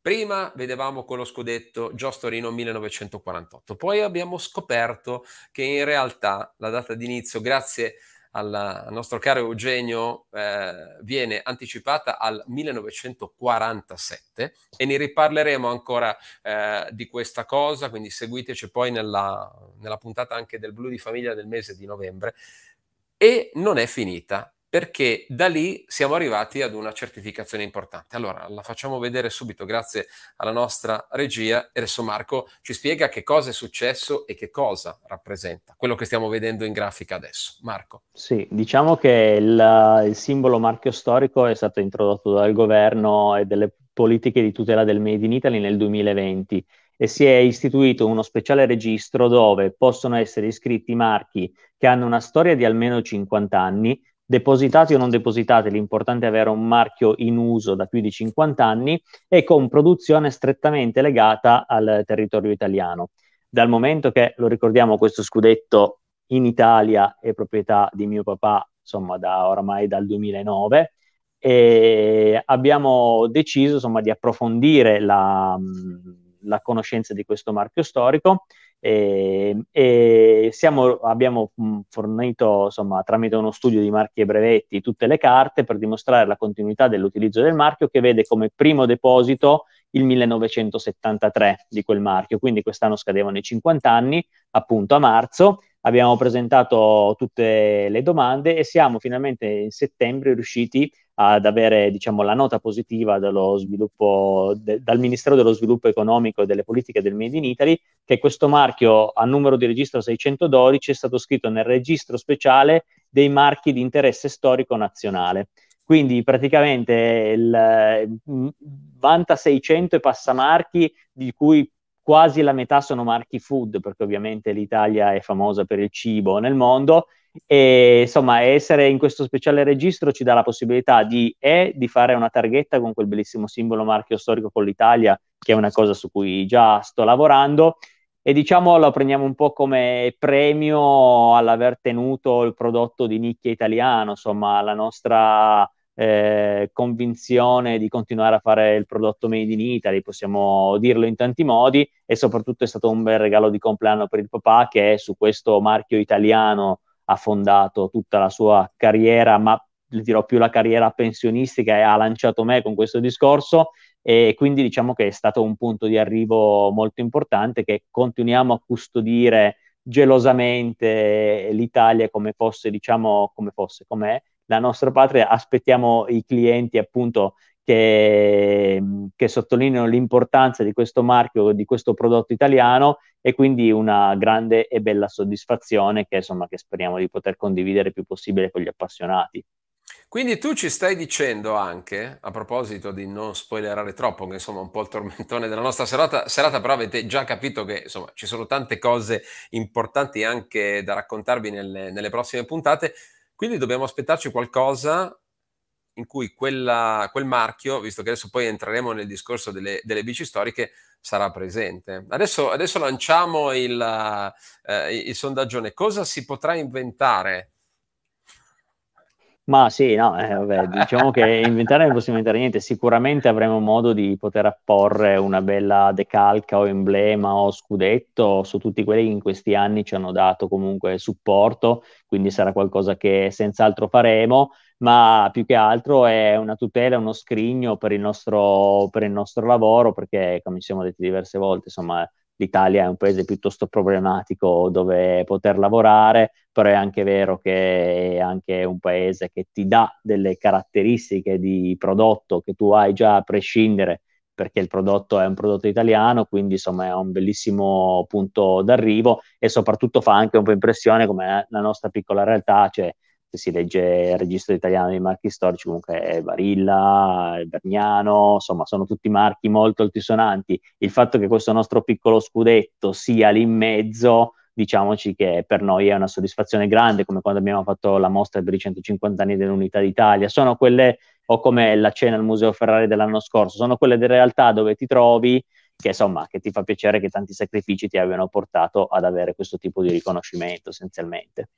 Prima vedevamo con lo scudetto Gios Torino 1948, poi abbiamo scoperto che in realtà la data d'inizio, grazie a al, nostro caro Eugenio eh, viene anticipata al 1947 e ne riparleremo ancora eh, di questa cosa, quindi seguiteci poi nella, nella puntata anche del Blu di Famiglia del mese di novembre. E non è finita, perché da lì siamo arrivati ad una certificazione importante. Allora, la facciamo vedere subito grazie alla nostra regia e adesso Marco ci spiega che cosa è successo e che cosa rappresenta quello che stiamo vedendo in grafica adesso. Marco. Sì, diciamo che il, il simbolo marchio storico è stato introdotto dal governo e delle politiche di tutela del Made in Italy nel 2020 e si è istituito uno speciale registro dove possono essere iscritti marchi che hanno una storia di almeno 50 anni, depositati o non depositati, l'importante è avere un marchio in uso da più di 50 anni e con produzione strettamente legata al territorio italiano. Dal momento che, lo ricordiamo, questo scudetto in Italia è proprietà di mio papà, insomma, da oramai dal 2009, e abbiamo deciso, insomma, di approfondire la, la conoscenza di questo marchio storico e, e siamo, abbiamo fornito insomma, tramite uno studio di marchi e brevetti tutte le carte per dimostrare la continuità dell'utilizzo del marchio che vede come primo deposito il 1973 di quel marchio, quindi quest'anno scadevano i 50 anni, appunto a marzo, abbiamo presentato tutte le domande e siamo finalmente in settembre riusciti ad avere diciamo, la nota positiva de, dal Ministero dello Sviluppo Economico e delle Politiche del Made in Italy, che questo marchio a numero di registro 612 è stato scritto nel registro speciale dei marchi di interesse storico nazionale. Quindi praticamente il, vanta 600 passamarchi, di cui quasi la metà sono marchi food, perché ovviamente l'Italia è famosa per il cibo nel mondo, E insomma, essere in questo speciale registro ci dà la possibilità di, e, di fare una targhetta con quel bellissimo simbolo marchio storico con l'Italia, che è una cosa su cui già sto lavorando, e diciamo lo prendiamo un po' come premio all'aver tenuto il prodotto di nicchia italiano, insomma, la nostra eh, convinzione di continuare a fare il prodotto made in Italy, possiamo dirlo in tanti modi, e soprattutto è stato un bel regalo di compleanno per il papà che su questo marchio italiano ha fondato tutta la sua carriera, ma dirò più la carriera pensionistica e ha lanciato me con questo discorso e quindi diciamo che è stato un punto di arrivo molto importante che continuiamo a custodire gelosamente l'Italia come fosse, diciamo, come fosse, com'è la nostra patria, aspettiamo i clienti appunto che, che sottolineano l'importanza di questo marchio, di questo prodotto italiano e quindi una grande e bella soddisfazione che, insomma, che speriamo di poter condividere il più possibile con gli appassionati. Quindi tu ci stai dicendo anche, a proposito di non spoilerare troppo, che insomma è un po' il tormentone della nostra serata, serata, però avete già capito che insomma ci sono tante cose importanti anche da raccontarvi nelle, nelle prossime puntate, quindi dobbiamo aspettarci qualcosa in cui quella, quel marchio, visto che adesso poi entreremo nel discorso delle, delle bici storiche, sarà presente. Adesso, adesso lanciamo il, eh, il sondaggione. Cosa si potrà inventare ma sì, no, eh, vabbè, diciamo che inventare non possiamo inventare niente, sicuramente avremo modo di poter apporre una bella decalca o emblema o scudetto su tutti quelli che in questi anni ci hanno dato comunque supporto, quindi sarà qualcosa che senz'altro faremo, ma più che altro è una tutela, uno scrigno per il nostro, per il nostro lavoro, perché come ci siamo detti diverse volte, insomma, l'Italia è un paese piuttosto problematico dove poter lavorare, però è anche vero che è anche un paese che ti dà delle caratteristiche di prodotto che tu hai già a prescindere perché il prodotto è un prodotto italiano, quindi insomma è un bellissimo punto d'arrivo e soprattutto fa anche un po' impressione come la nostra piccola realtà, cioè se si legge il registro italiano dei marchi storici, comunque è Barilla, Berniano, insomma sono tutti marchi molto altisonanti. Il fatto che questo nostro piccolo scudetto sia lì in mezzo, diciamoci che per noi è una soddisfazione grande, come quando abbiamo fatto la mostra per i 150 anni dell'Unità d'Italia. Sono quelle, o come la cena al Museo Ferrari dell'anno scorso, sono quelle delle realtà dove ti trovi che insomma che ti fa piacere che tanti sacrifici ti abbiano portato ad avere questo tipo di riconoscimento essenzialmente.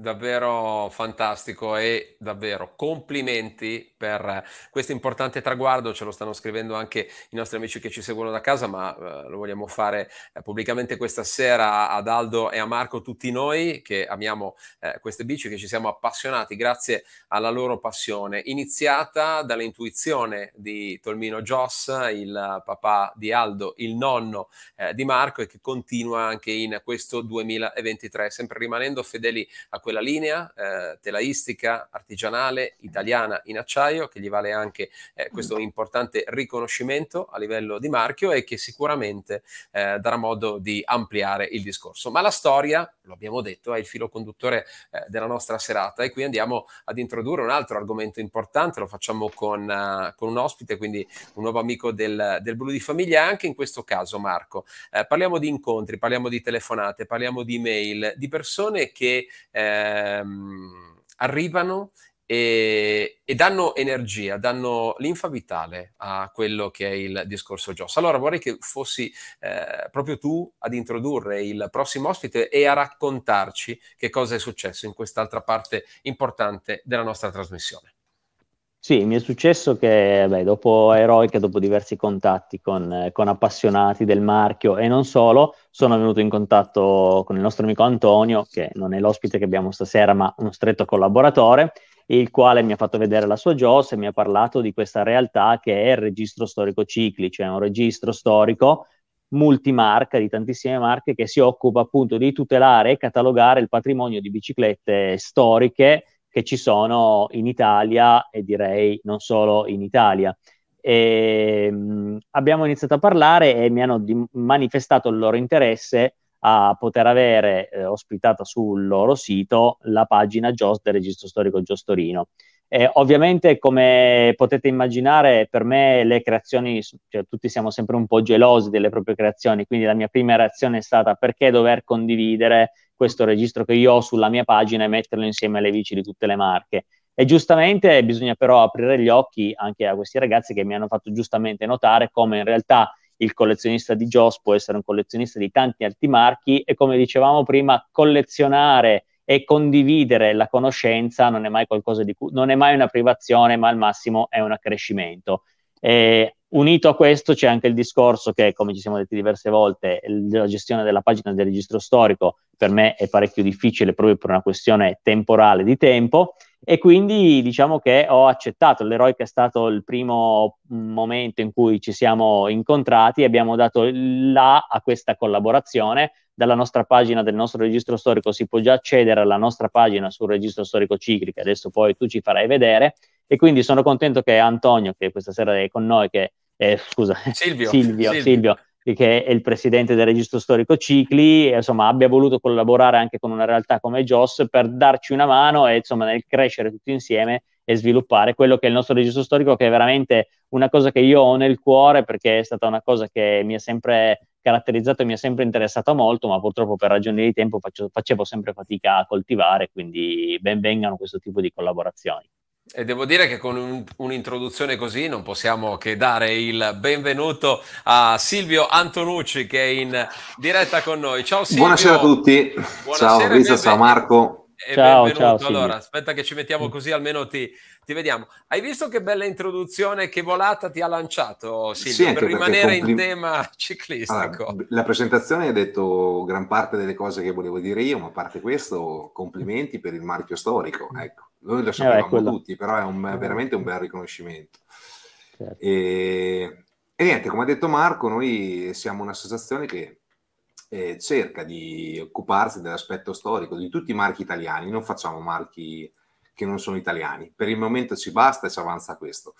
Davvero fantastico e davvero complimenti per questo importante traguardo, ce lo stanno scrivendo anche i nostri amici che ci seguono da casa, ma eh, lo vogliamo fare eh, pubblicamente questa sera ad Aldo e a Marco, tutti noi che amiamo eh, queste bici, che ci siamo appassionati grazie alla loro passione, iniziata dall'intuizione di Tolmino Joss, il papà di Aldo, il nonno eh, di Marco e che continua anche in questo 2023, sempre rimanendo fedeli a quella linea eh, telaistica, artigianale, italiana in acciaio, che gli vale anche eh, questo importante riconoscimento a livello di marchio e che sicuramente eh, darà modo di ampliare il discorso. Ma la storia, lo abbiamo detto, è il filo conduttore eh, della nostra serata e qui andiamo ad introdurre un altro argomento importante, lo facciamo con, uh, con un ospite, quindi un nuovo amico del, del Blu di Famiglia, anche in questo caso Marco. Eh, parliamo di incontri, parliamo di telefonate, parliamo di mail, di persone che eh, ehm, arrivano e, e, danno energia, danno linfa vitale a quello che è il discorso Joss. Allora vorrei che fossi eh, proprio tu ad introdurre il prossimo ospite e a raccontarci che cosa è successo in quest'altra parte importante della nostra trasmissione. Sì, mi è successo che beh, dopo Heroic, dopo diversi contatti con, eh, con, appassionati del marchio e non solo, sono venuto in contatto con il nostro amico Antonio, che non è l'ospite che abbiamo stasera, ma uno stretto collaboratore, il quale mi ha fatto vedere la sua JOS e mi ha parlato di questa realtà che è il registro storico cicli, cioè un registro storico multimarca di tantissime marche che si occupa appunto di tutelare e catalogare il patrimonio di biciclette storiche che ci sono in Italia e direi non solo in Italia. E, mh, abbiamo iniziato a parlare e mi hanno di- manifestato il loro interesse a poter avere eh, ospitata sul loro sito la pagina JOS del Registro Storico Giostorino. Eh, ovviamente, come potete immaginare, per me le creazioni, cioè, tutti siamo sempre un po' gelosi delle proprie creazioni, quindi la mia prima reazione è stata perché dover condividere questo registro che io ho sulla mia pagina e metterlo insieme alle vici di tutte le marche. E giustamente bisogna però aprire gli occhi anche a questi ragazzi che mi hanno fatto giustamente notare come in realtà il collezionista di Joss può essere un collezionista di tanti altri marchi e come dicevamo prima, collezionare e condividere la conoscenza non è mai qualcosa di cui, non è mai una privazione, ma al massimo è un accrescimento. E unito a questo c'è anche il discorso che, come ci siamo detti diverse volte, la gestione della pagina del registro storico per me è parecchio difficile proprio per una questione temporale di tempo e quindi diciamo che ho accettato. L'Eroic è stato il primo momento in cui ci siamo incontrati e abbiamo dato là a questa collaborazione. Dalla nostra pagina del nostro registro storico si può già accedere alla nostra pagina sul registro storico Cicli, che adesso poi tu ci farai vedere. E quindi sono contento che Antonio, che questa sera è con noi, che eh, scusa, Silvio, Silvio, Silvio. Silvio che è il presidente del registro storico Cicli, insomma, abbia voluto collaborare anche con una realtà come JOS per darci una mano e insomma, nel crescere tutti insieme e sviluppare quello che è il nostro registro storico, che è veramente una cosa che io ho nel cuore perché è stata una cosa che mi ha sempre caratterizzato e mi ha sempre interessato molto, ma purtroppo per ragioni di tempo faccio, facevo sempre fatica a coltivare, quindi ben vengano questo tipo di collaborazioni. E devo dire che con un, un'introduzione così non possiamo che dare il benvenuto a Silvio Antonucci che è in diretta con noi. Ciao Silvio. Buonasera a tutti. Buonasera, ciao Risa, ciao Marco. E ciao, benvenuto. Ciao, allora, aspetta che ci mettiamo così almeno ti, ti, vediamo. Hai visto che bella introduzione, che volata ti ha lanciato Silvio sì, per rimanere complim- in tema ciclistico? Allora, la presentazione ha detto gran parte delle cose che volevo dire io, ma a parte questo, complimenti per il marchio storico. Ecco noi lo sapevamo eh, tutti, però è un, veramente un bel riconoscimento. Certo. E, e, niente, come ha detto Marco, noi siamo un'associazione che eh, cerca di occuparsi dell'aspetto storico di tutti i marchi italiani, non facciamo marchi che non sono italiani, per il momento ci basta e ci avanza questo.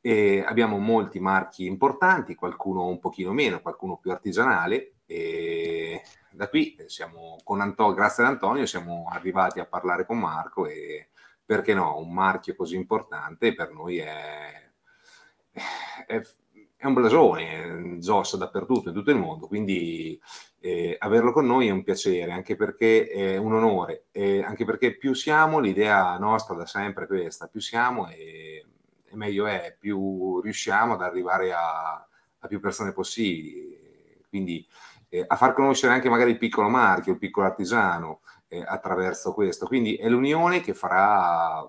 E abbiamo molti marchi importanti, qualcuno un pochino meno, qualcuno più artigianale e da qui siamo con Anto- grazie ad Antonio siamo arrivati a parlare con Marco e perché no, un marchio così importante per noi è, è, è un blasone, Zoss dappertutto, in tutto il mondo, quindi eh, averlo con noi è un piacere, anche perché è un onore, eh, anche perché più siamo, l'idea nostra da sempre è questa, più siamo e, e meglio è, più riusciamo ad arrivare a, a più persone possibili, quindi eh, a far conoscere anche magari il piccolo marchio, il piccolo artigiano, eh, attraverso questo. Quindi è l'unione che farà,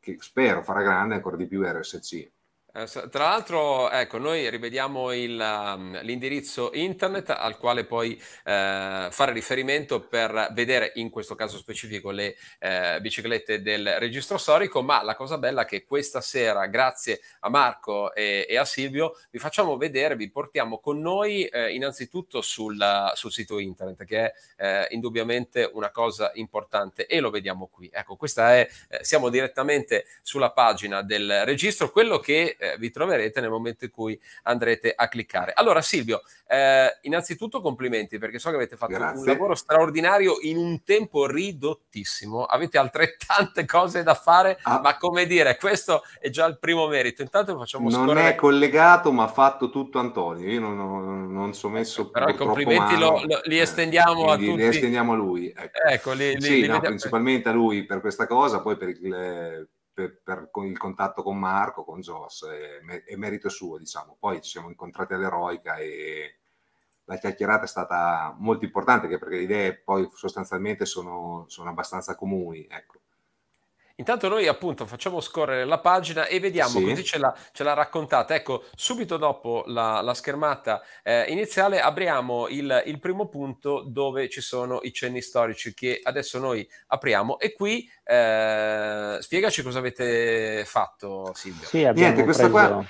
che spero farà grande ancora di più RSC. Eh, tra l'altro, ecco, noi rivediamo il, um, l'indirizzo internet al quale puoi eh, fare riferimento per vedere in questo caso specifico le eh, biciclette del registro storico, ma la cosa bella è che questa sera, grazie a Marco e, e a Silvio, vi facciamo vedere, vi portiamo con noi eh, innanzitutto sul, sul, sito internet, che è eh, indubbiamente una cosa importante e lo vediamo qui. Ecco, questa è, eh, siamo direttamente sulla pagina del registro, quello che eh, vi troverete nel momento in cui andrete a cliccare. Allora Silvio, eh, innanzitutto complimenti perché so che avete fatto Grazie. un lavoro straordinario in un tempo ridottissimo, avete altrettante cose da fare, ah. ma come dire, questo è già il primo merito. Intanto facciamo Non scorrere... è collegato, ma ha fatto tutto Antonio, io non, non, non so messo Però i complimenti lo, lo, li estendiamo a tutti. Li estendiamo a lui. Ecco, ecco li, li, sì, li no, principalmente a lui per questa cosa, poi per il per, per il contatto con Marco, con Joss, è, è, merito suo, diciamo. Poi ci siamo incontrati all'Eroica e la chiacchierata è stata molto importante, perché le idee poi sostanzialmente sono, sono abbastanza comuni, ecco. Intanto noi appunto facciamo scorrere la pagina e vediamo, sì. così ce l'ha, ce l'ha, raccontata. Ecco, subito dopo la, la schermata eh, iniziale apriamo il, il, primo punto dove ci sono i cenni storici che adesso noi apriamo e qui eh, spiegaci cosa avete fatto Silvio. Sì, abbiamo Niente, questa preso... qua...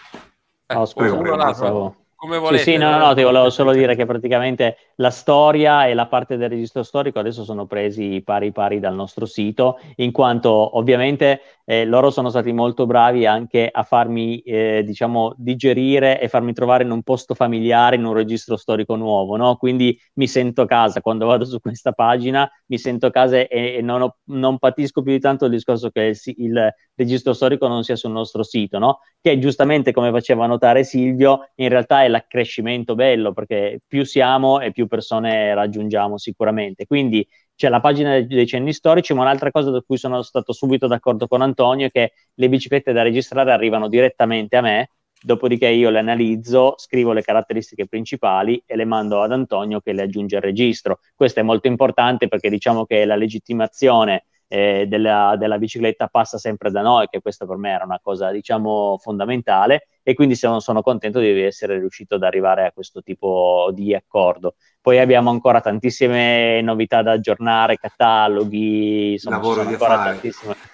Eh, oh, scusa, prego, prego, come volete. Sì, sì, no, no, ti volevo solo dire che praticamente la storia e la parte del registro storico adesso sono presi pari pari dal nostro sito, in quanto ovviamente eh, loro sono stati molto bravi anche a farmi, eh, diciamo, digerire e farmi trovare in un posto familiare, in un registro storico nuovo, no? Quindi mi sento a casa quando vado su questa pagina, mi sento a casa e, e non, ho, non, patisco più di tanto il discorso che il, il, registro storico non sia sul nostro sito, no? Che giustamente, come faceva notare Silvio, in realtà è l'accrescimento bello, perché più siamo e più persone raggiungiamo sicuramente. Quindi c'è la pagina dei cenni storici, ma un'altra cosa da cui sono stato subito d'accordo con Antonio è che le biciclette da registrare arrivano direttamente a me, dopodiché io le analizzo, scrivo le caratteristiche principali e le mando ad Antonio che le aggiunge al registro. Questo è molto importante perché diciamo che la legittimazione eh, della, della, bicicletta passa sempre da noi, che questa per me era una cosa diciamo fondamentale e quindi sono, sono contento di essere riuscito ad arrivare a questo tipo di accordo. Poi abbiamo ancora tantissime novità da aggiornare, cataloghi, insomma, lavori, da fare.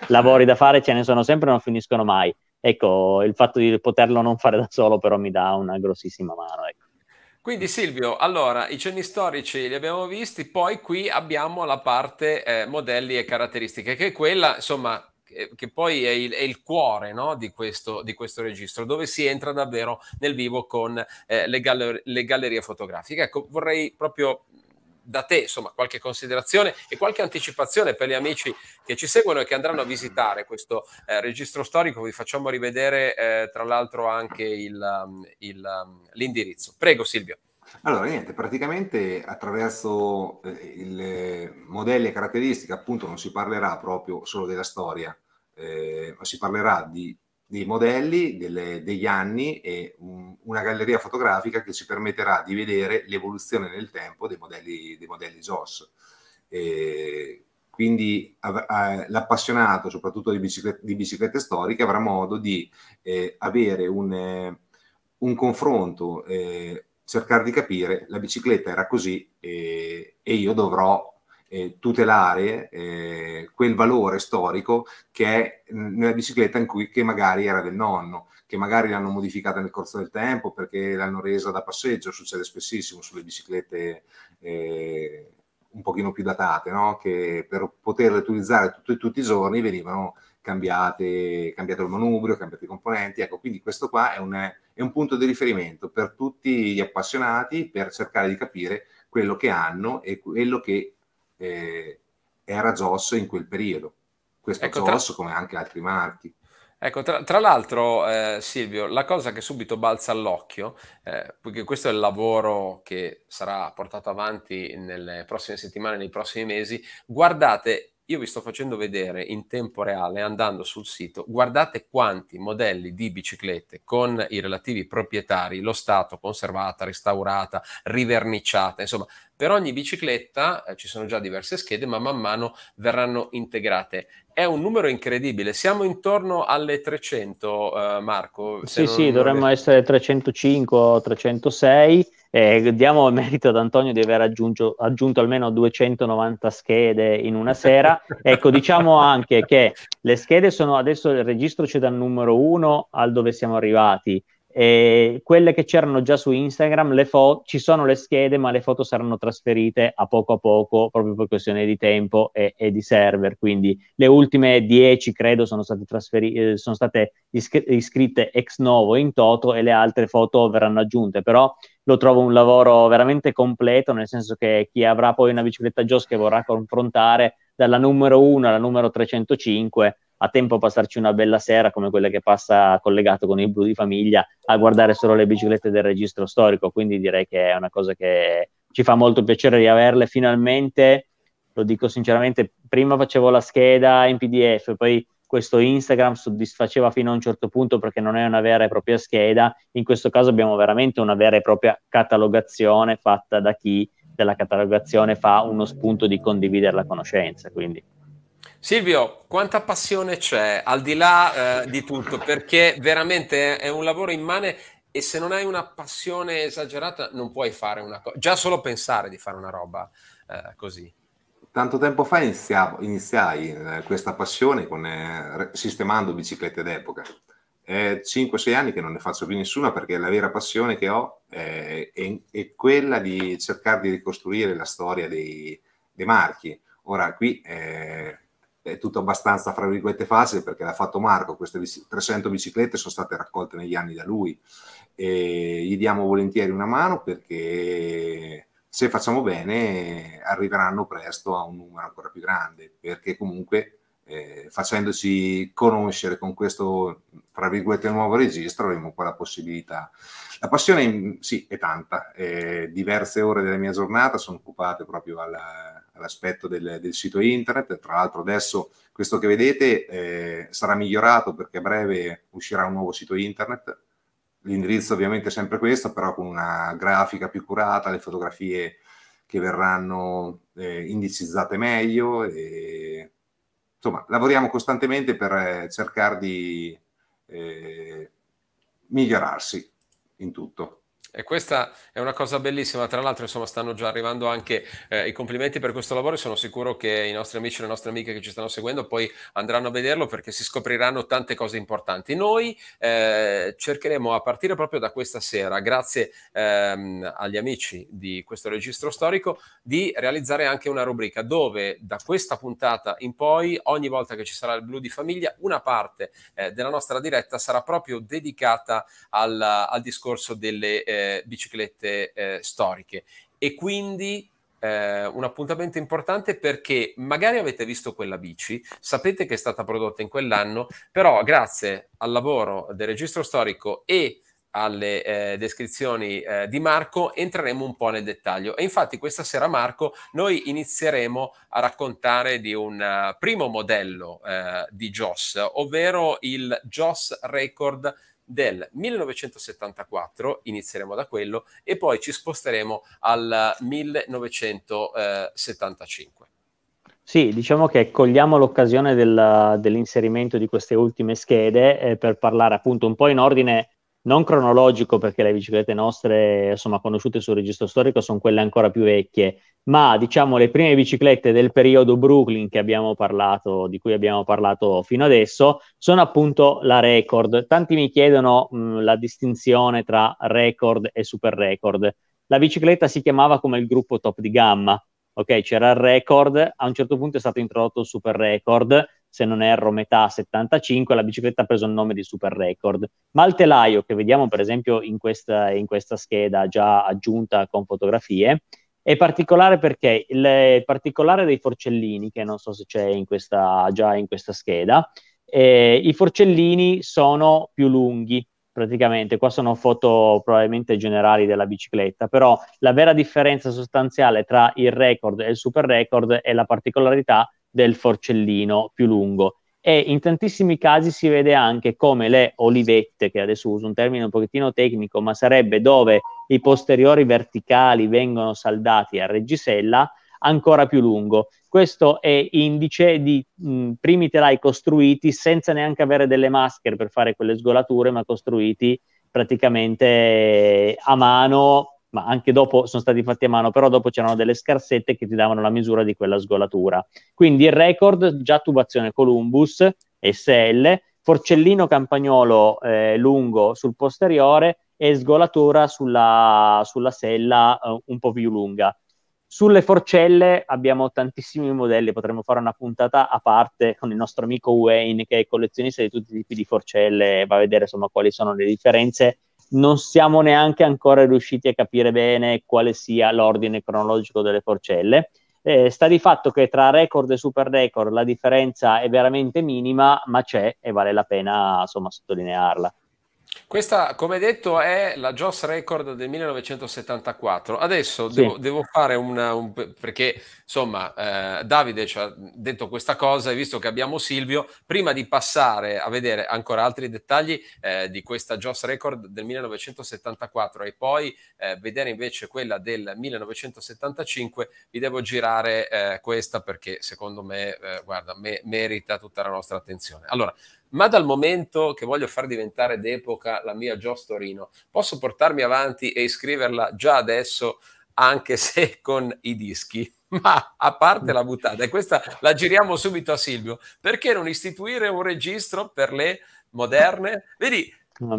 lavori da fare, ce ne sono sempre, non finiscono mai. Ecco, il fatto di poterlo non fare da solo però mi dà una grossissima mano. Ecco. Quindi Silvio, allora i cenni storici li abbiamo visti, poi qui abbiamo la parte eh, modelli e caratteristiche, che è quella, insomma, che poi è il, è il cuore no, di, questo, di, questo, registro, dove si entra davvero nel vivo con eh, le, galler- le, gallerie fotografiche. Ecco, vorrei proprio da te, insomma, qualche considerazione e qualche anticipazione per gli amici che ci seguono e che andranno a visitare questo eh, registro storico. Vi facciamo rivedere, eh, tra l'altro, anche il, um, il, um, l'indirizzo. Prego, Silvio. Allora, niente, praticamente attraverso eh, modelli e caratteristiche, appunto, non si parlerà proprio solo della storia, eh, ma si parlerà di, dei modelli, delle, degli anni e un, una galleria fotografica che ci permetterà di vedere l'evoluzione nel tempo dei modelli, dei modelli JOS. Eh, quindi eh, l'appassionato, soprattutto di biciclette, di biciclette, storiche, avrà modo di eh, avere un, eh, un confronto eh, cercare di capire la bicicletta era così e, e io dovrò eh, tutelare eh, quel valore storico che è nella bicicletta in cui, che magari era del nonno, che magari l'hanno modificata nel corso del tempo perché l'hanno resa da passeggio, succede spessissimo sulle biciclette eh, un pochino più datate, no? che per poterle utilizzare tutti, tutti i giorni venivano cambiate, cambiato il manubrio, cambiati i componenti. Ecco, quindi questo qua è un, è un punto di riferimento per tutti gli appassionati per cercare di capire quello che hanno e quello che eh, era Joss in quel periodo. Questo ecco, Joss tra... come anche altri marchi. Ecco, tra, tra l'altro, eh, Silvio, la cosa che subito balza all'occhio, eh, perché questo è il lavoro che sarà portato avanti nelle prossime settimane, nei prossimi mesi, guardate io vi sto facendo vedere in tempo reale, andando sul sito, guardate quanti modelli di biciclette con i relativi proprietari, lo stato, conservata, restaurata, riverniciata, insomma, per ogni bicicletta eh, ci sono già diverse schede, ma man mano verranno integrate. È un numero incredibile, siamo intorno alle 300, eh, Marco. Sì, non, sì, non dovremmo è... essere 305 o 306 eh, diamo merito ad Antonio di aver aggiunto, aggiunto, almeno 290 schede in una sera. ecco, diciamo anche che le schede sono adesso il registro c'è dal numero 1 al dove siamo arrivati. E quelle che c'erano già su Instagram, fo- ci sono le schede, ma le foto saranno trasferite a poco a poco proprio per questione di tempo e, e di server. Quindi le ultime 10, credo, sono state, trasferi- eh, sono state iscr- iscritte ex novo in toto e le altre foto verranno aggiunte. Però lo trovo un lavoro veramente completo, nel senso che chi avrà poi una bicicletta JOS che vorrà confrontare dalla numero 1 alla numero 305 a tempo passarci una bella sera come quella che passa collegato con il blu di famiglia a guardare solo le biciclette del registro storico, quindi direi che è una cosa che ci fa molto piacere di averle finalmente, lo dico sinceramente, prima facevo la scheda in PDF, poi questo Instagram soddisfaceva fino a un certo punto perché non è una vera e propria scheda, in questo caso abbiamo veramente una vera e propria catalogazione fatta da chi della catalogazione fa uno spunto di condividere la conoscenza. Quindi. Silvio, quanta passione c'è al di là eh, di tutto, perché veramente è un lavoro immane e se non hai una passione esagerata non puoi fare una cosa, già solo pensare di fare una roba eh, così tanto tempo fa iniziavo, iniziai eh, questa passione con, eh, sistemando biciclette d'epoca. È 5-6 anni che non ne faccio più nessuna perché la vera passione che ho è, è, è quella di cercare di ricostruire la storia dei, dei marchi. Ora qui è, tutto abbastanza, fra virgolette, facile perché l'ha fatto Marco, queste 300 biciclette sono state raccolte negli anni da lui e gli diamo volentieri una mano perché se facciamo bene arriveranno presto a un numero ancora più grande perché comunque eh, facendoci conoscere con questo, tra virgolette, nuovo registro, avremo poi la possibilità. La passione, sì, è tanta. Eh, diverse ore della mia giornata sono occupate proprio alla, all'aspetto del, del, sito internet. Tra l'altro adesso questo che vedete eh, sarà migliorato perché a breve uscirà un nuovo sito internet. L'indirizzo ovviamente è sempre questo, però con una grafica più curata, le fotografie che verranno eh, indicizzate meglio e insomma, lavoriamo costantemente per eh, cercare di eh, migliorarsi in tutto. E questa è una cosa bellissima, tra l'altro insomma stanno già arrivando anche eh, i complimenti per questo lavoro e sono sicuro che i nostri amici e le nostre amiche che ci stanno seguendo poi andranno a vederlo perché si scopriranno tante cose importanti. Noi eh, cercheremo a partire proprio da questa sera, grazie ehm, agli amici di questo registro storico, di realizzare anche una rubrica dove da questa puntata in poi, ogni volta che ci sarà il blu di famiglia, una parte eh, della nostra diretta sarà proprio dedicata al, al discorso delle eh, biciclette eh, storiche. E quindi eh, un appuntamento importante perché magari avete visto quella bici, sapete che è stata prodotta in quell'anno, però grazie al lavoro del registro storico e alle eh, descrizioni eh, di Marco entreremo un po' nel dettaglio. E infatti questa sera Marco noi inizieremo a raccontare di un uh, primo modello uh, di JOS ovvero il JOS Record del 1974, inizieremo da quello, e poi ci sposteremo al 1975. Sì, diciamo che cogliamo l'occasione del, dell'inserimento di queste ultime schede eh, per parlare appunto un po' in ordine non cronologico perché le biciclette nostre, insomma, conosciute sul registro storico sono quelle ancora più vecchie, ma diciamo le prime biciclette del periodo Brooklyn che abbiamo parlato, di cui abbiamo parlato fino adesso, sono appunto la record. Tanti mi chiedono mh, la distinzione tra record e super record. La bicicletta si chiamava come il gruppo top di gamma, ok? C'era il record, a un certo punto è stato introdotto il super record, se non erro metà 75, la bicicletta ha preso il nome di Super Record. Ma il telaio che vediamo per esempio in questa, in questa scheda già aggiunta con fotografie è particolare perché il particolare dei forcellini, che non so se c'è in questa, già in questa scheda, eh, i forcellini sono più lunghi, praticamente. Qua sono foto probabilmente generali della bicicletta, però la vera differenza sostanziale tra il record e il super record è la particolarità del forcellino più lungo e in tantissimi casi si vede anche come le olivette, che adesso uso un termine un pochettino tecnico, ma sarebbe dove i posteriori verticali vengono saldati a reggisella, ancora più lungo. Questo è indice di mh, primi telai costruiti senza neanche avere delle maschere per fare quelle sgolature, ma costruiti praticamente a mano ma anche dopo sono stati fatti a mano, però dopo c'erano delle scarsette che ti davano la misura di quella sgolatura. Quindi il record, già tubazione Columbus, SL, forcellino campagnolo eh, lungo sul posteriore e sgolatura sulla, sulla sella eh, un po' più lunga. Sulle forcelle abbiamo tantissimi modelli, potremmo fare una puntata a parte con il nostro amico Wayne che è collezionista di tutti i tipi di forcelle, va a vedere insomma quali sono le differenze non siamo neanche ancora riusciti a capire bene quale sia l'ordine cronologico delle forcelle. Eh, sta di fatto che tra record e super record la differenza è veramente minima, ma c'è e vale la pena insomma sottolinearla. Questa, come detto, è la Joss Record del 1974. Adesso sì. devo, devo, fare una, un, perché insomma eh, Davide ci ha detto questa cosa e visto che abbiamo Silvio, prima di passare a vedere ancora altri dettagli eh, di questa Joss Record del 1974 e poi eh, vedere invece quella del 1975, vi devo girare eh, questa perché secondo me, eh, guarda, me, merita tutta la nostra attenzione. Allora, ma dal momento che voglio far diventare d'epoca la mia Joss Torino, posso portarmi avanti e iscriverla già adesso anche se con i dischi. Ma a parte la buttata, e questa la giriamo subito a Silvio, perché non istituire un registro per le moderne? Vedi,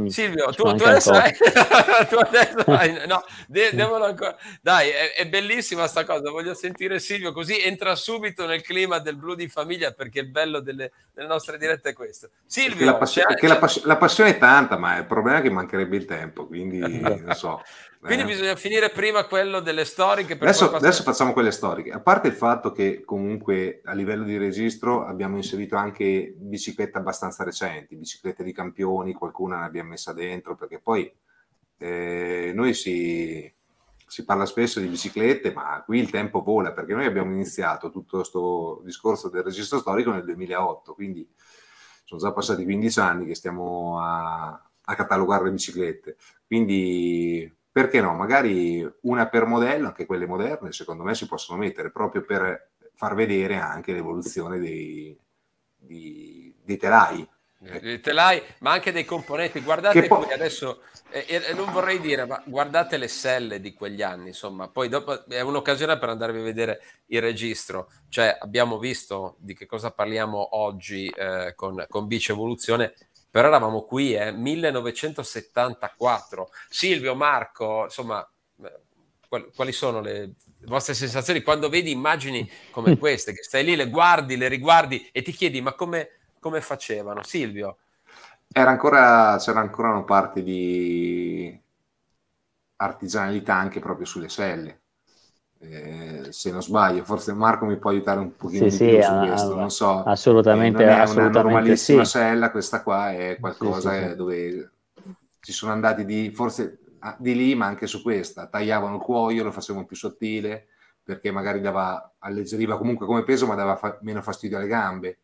Silvio, tu, tu, adesso hai, tu, adesso hai, no, de, ancora. Dai, è, è, bellissima sta cosa. Voglio sentire Silvio, così entra subito nel clima del blu di famiglia, perché il bello delle, delle nostre dirette è questo. Silvio, la, passione, la, passione, la, passione, è tanta, ma il problema è che mancherebbe il tempo, quindi non so. Quindi eh. bisogna finire prima quello delle storiche. Adesso, adesso, facciamo quelle storiche. A parte il fatto che comunque a livello di registro abbiamo inserito anche biciclette abbastanza recenti, biciclette di campioni, qualcuna ne abbiamo messa dentro, perché poi eh, noi si, si, parla spesso di biciclette, ma qui il tempo vola, perché noi abbiamo iniziato tutto questo discorso del registro storico nel 2008, quindi sono già passati 15 anni che stiamo a, a catalogare le biciclette. Quindi perché no? Magari una per modello, anche quelle moderne, secondo me si possono mettere proprio per far vedere anche l'evoluzione dei, dei, dei telai. Dei telai, ma anche dei componenti. Guardate poi... qui adesso, eh, eh, non vorrei dire, ma guardate le selle di quegli anni, insomma, poi dopo è un'occasione per andarvi a vedere il registro. Cioè, abbiamo visto di che cosa parliamo oggi eh, con, con Bici Evoluzione però eravamo qui, eh, 1974. Silvio, Marco, insomma, quali sono le vostre sensazioni quando vedi immagini come queste, che stai lì, le guardi, le riguardi e ti chiedi ma come, come facevano? Silvio? Era ancora, c'era ancora una parte di artigianalità anche proprio sulle selle. Eh, se non sbaglio, forse Marco mi può aiutare un pochino sì, sì, su questo, non so. Assolutamente, eh, non è assolutamente una normalissima sì. sella, questa qua è qualcosa sì, dove ci sono andati di, forse di lì, ma anche su questa, tagliavano il cuoio, lo facevano più sottile, perché magari dava, alleggeriva comunque come peso, ma dava fa- meno fastidio alle gambe.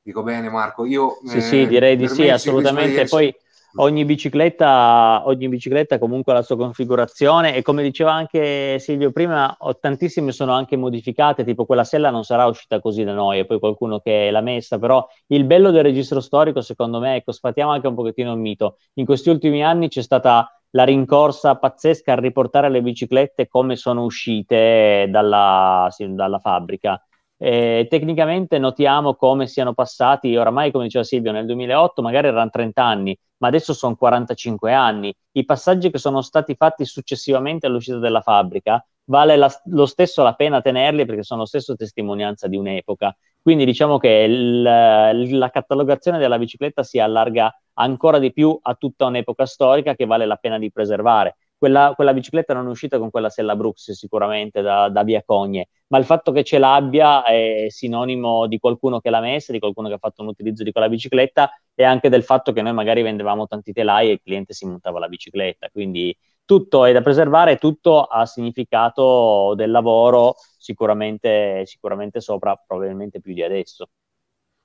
Dico bene Marco, io... Sì, eh, sì, direi di sì, assolutamente. Poi ogni bicicletta, ogni bicicletta comunque ha la sua configurazione e come diceva anche Silvio prima, tantissime sono anche modificate, tipo quella sella non sarà uscita così da noi e poi qualcuno che l'ha messa, però il bello del registro storico secondo me, ecco, sfatiamo anche un pochettino il mito, in questi ultimi anni c'è stata la rincorsa pazzesca a riportare le biciclette come sono uscite dalla, sì, dalla fabbrica eh, tecnicamente notiamo come siano passati, oramai come diceva Silvio, nel 2008 magari erano 30 anni, ma adesso sono 45 anni. I passaggi che sono stati fatti successivamente all'uscita della fabbrica vale la, lo stesso la pena tenerli perché sono lo stesso testimonianza di un'epoca. Quindi diciamo che il, la catalogazione della bicicletta si allarga ancora di più a tutta un'epoca storica che vale la pena di preservare quella, quella, bicicletta non è uscita con quella sella Brooks sicuramente da, da, via Cogne, ma il fatto che ce l'abbia è sinonimo di qualcuno che l'ha messa, di qualcuno che ha fatto un utilizzo di quella bicicletta e anche del fatto che noi magari vendevamo tanti telai e il cliente si montava la bicicletta, quindi tutto è da preservare, tutto ha significato del lavoro sicuramente, sicuramente sopra, probabilmente più di adesso.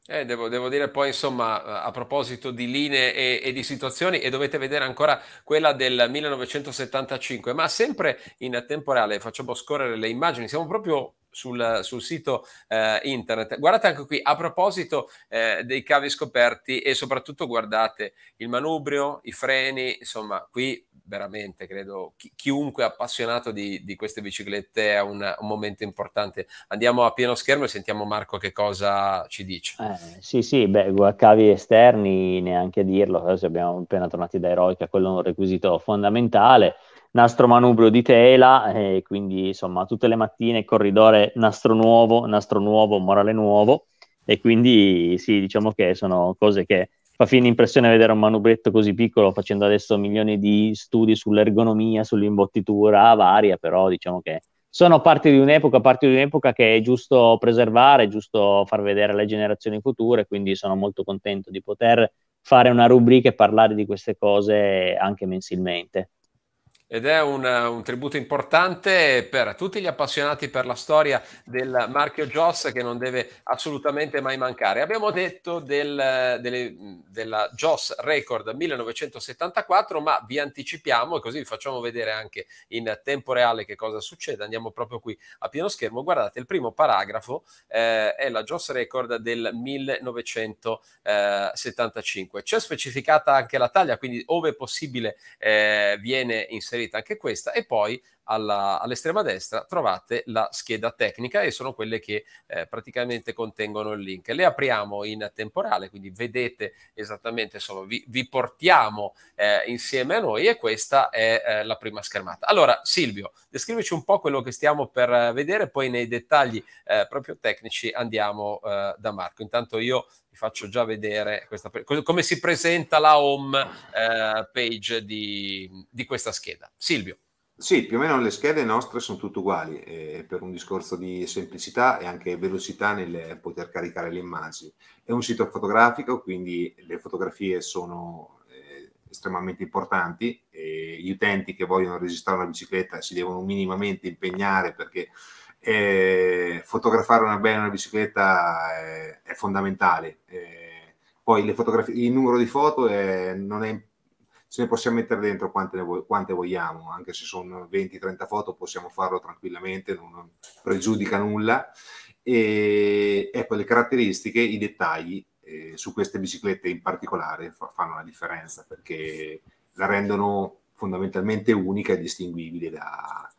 Eh, devo, devo, dire poi, insomma, a proposito di linee e, e, di situazioni, e dovete vedere ancora quella del 1975, ma sempre in tempo reale, facciamo scorrere le immagini, siamo proprio sul, sul sito eh, internet. Guardate anche qui, a proposito eh, dei cavi scoperti e soprattutto guardate il manubrio, i freni, insomma, qui veramente credo chi, chiunque appassionato di, di, queste biciclette è un, un, momento importante. Andiamo a pieno schermo e sentiamo Marco che cosa ci dice. Eh, sì, sì, beh, cavi esterni neanche a dirlo, adesso abbiamo appena tornati da Eroica, quello è un requisito fondamentale. Nastro manubrio di tela, e quindi insomma tutte le mattine corridore nastro nuovo, nastro nuovo, morale nuovo, e quindi sì, diciamo che sono cose che fa fine impressione vedere un manubretto così piccolo facendo adesso milioni di studi sull'ergonomia, sull'imbottitura varia, però diciamo che sono parte di un'epoca, parte di un'epoca che è giusto preservare, è giusto far vedere alle generazioni future, quindi sono molto contento di poter fare una rubrica e parlare di queste cose anche mensilmente ed è un, un, tributo importante per tutti gli appassionati per la storia del marchio Joss che non deve assolutamente mai mancare. Abbiamo detto del, delle, della Joss Record 1974, ma vi anticipiamo e così vi facciamo vedere anche in tempo reale che cosa succede. Andiamo proprio qui a pieno schermo. Guardate, il primo paragrafo eh, è la Joss Record del 1975. C'è specificata anche la taglia, quindi ove possibile eh, viene inserita inserita anche questa e poi alla, all'estrema destra trovate la scheda tecnica e sono quelle che eh, praticamente contengono il link. Le apriamo in temporale, quindi vedete esattamente, insomma, vi, vi portiamo eh, insieme a noi e questa è eh, la prima schermata. Allora, Silvio, descrivici un po' quello che stiamo per eh, vedere, poi nei dettagli eh, proprio tecnici andiamo eh, da Marco. Intanto io vi faccio già vedere questa, come si presenta la home page di, di questa scheda. Silvio. Sì, più o meno le schede nostre sono tutte uguali, eh, per un discorso di semplicità e anche velocità nel poter caricare le immagini. È un sito fotografico, quindi le fotografie sono eh, estremamente importanti. E gli utenti che vogliono registrare una bicicletta si devono minimamente impegnare perché eh, fotografare una bella una bicicletta è, è fondamentale. Eh, poi il numero di foto è, non è ce ne possiamo mettere dentro quante, vo- quante vogliamo, anche se sono 20-30 foto possiamo farlo tranquillamente, non, pregiudica nulla. E ecco, le caratteristiche, i dettagli eh, su queste biciclette in particolare fa- fanno la differenza perché la rendono fondamentalmente unica e distinguibile da,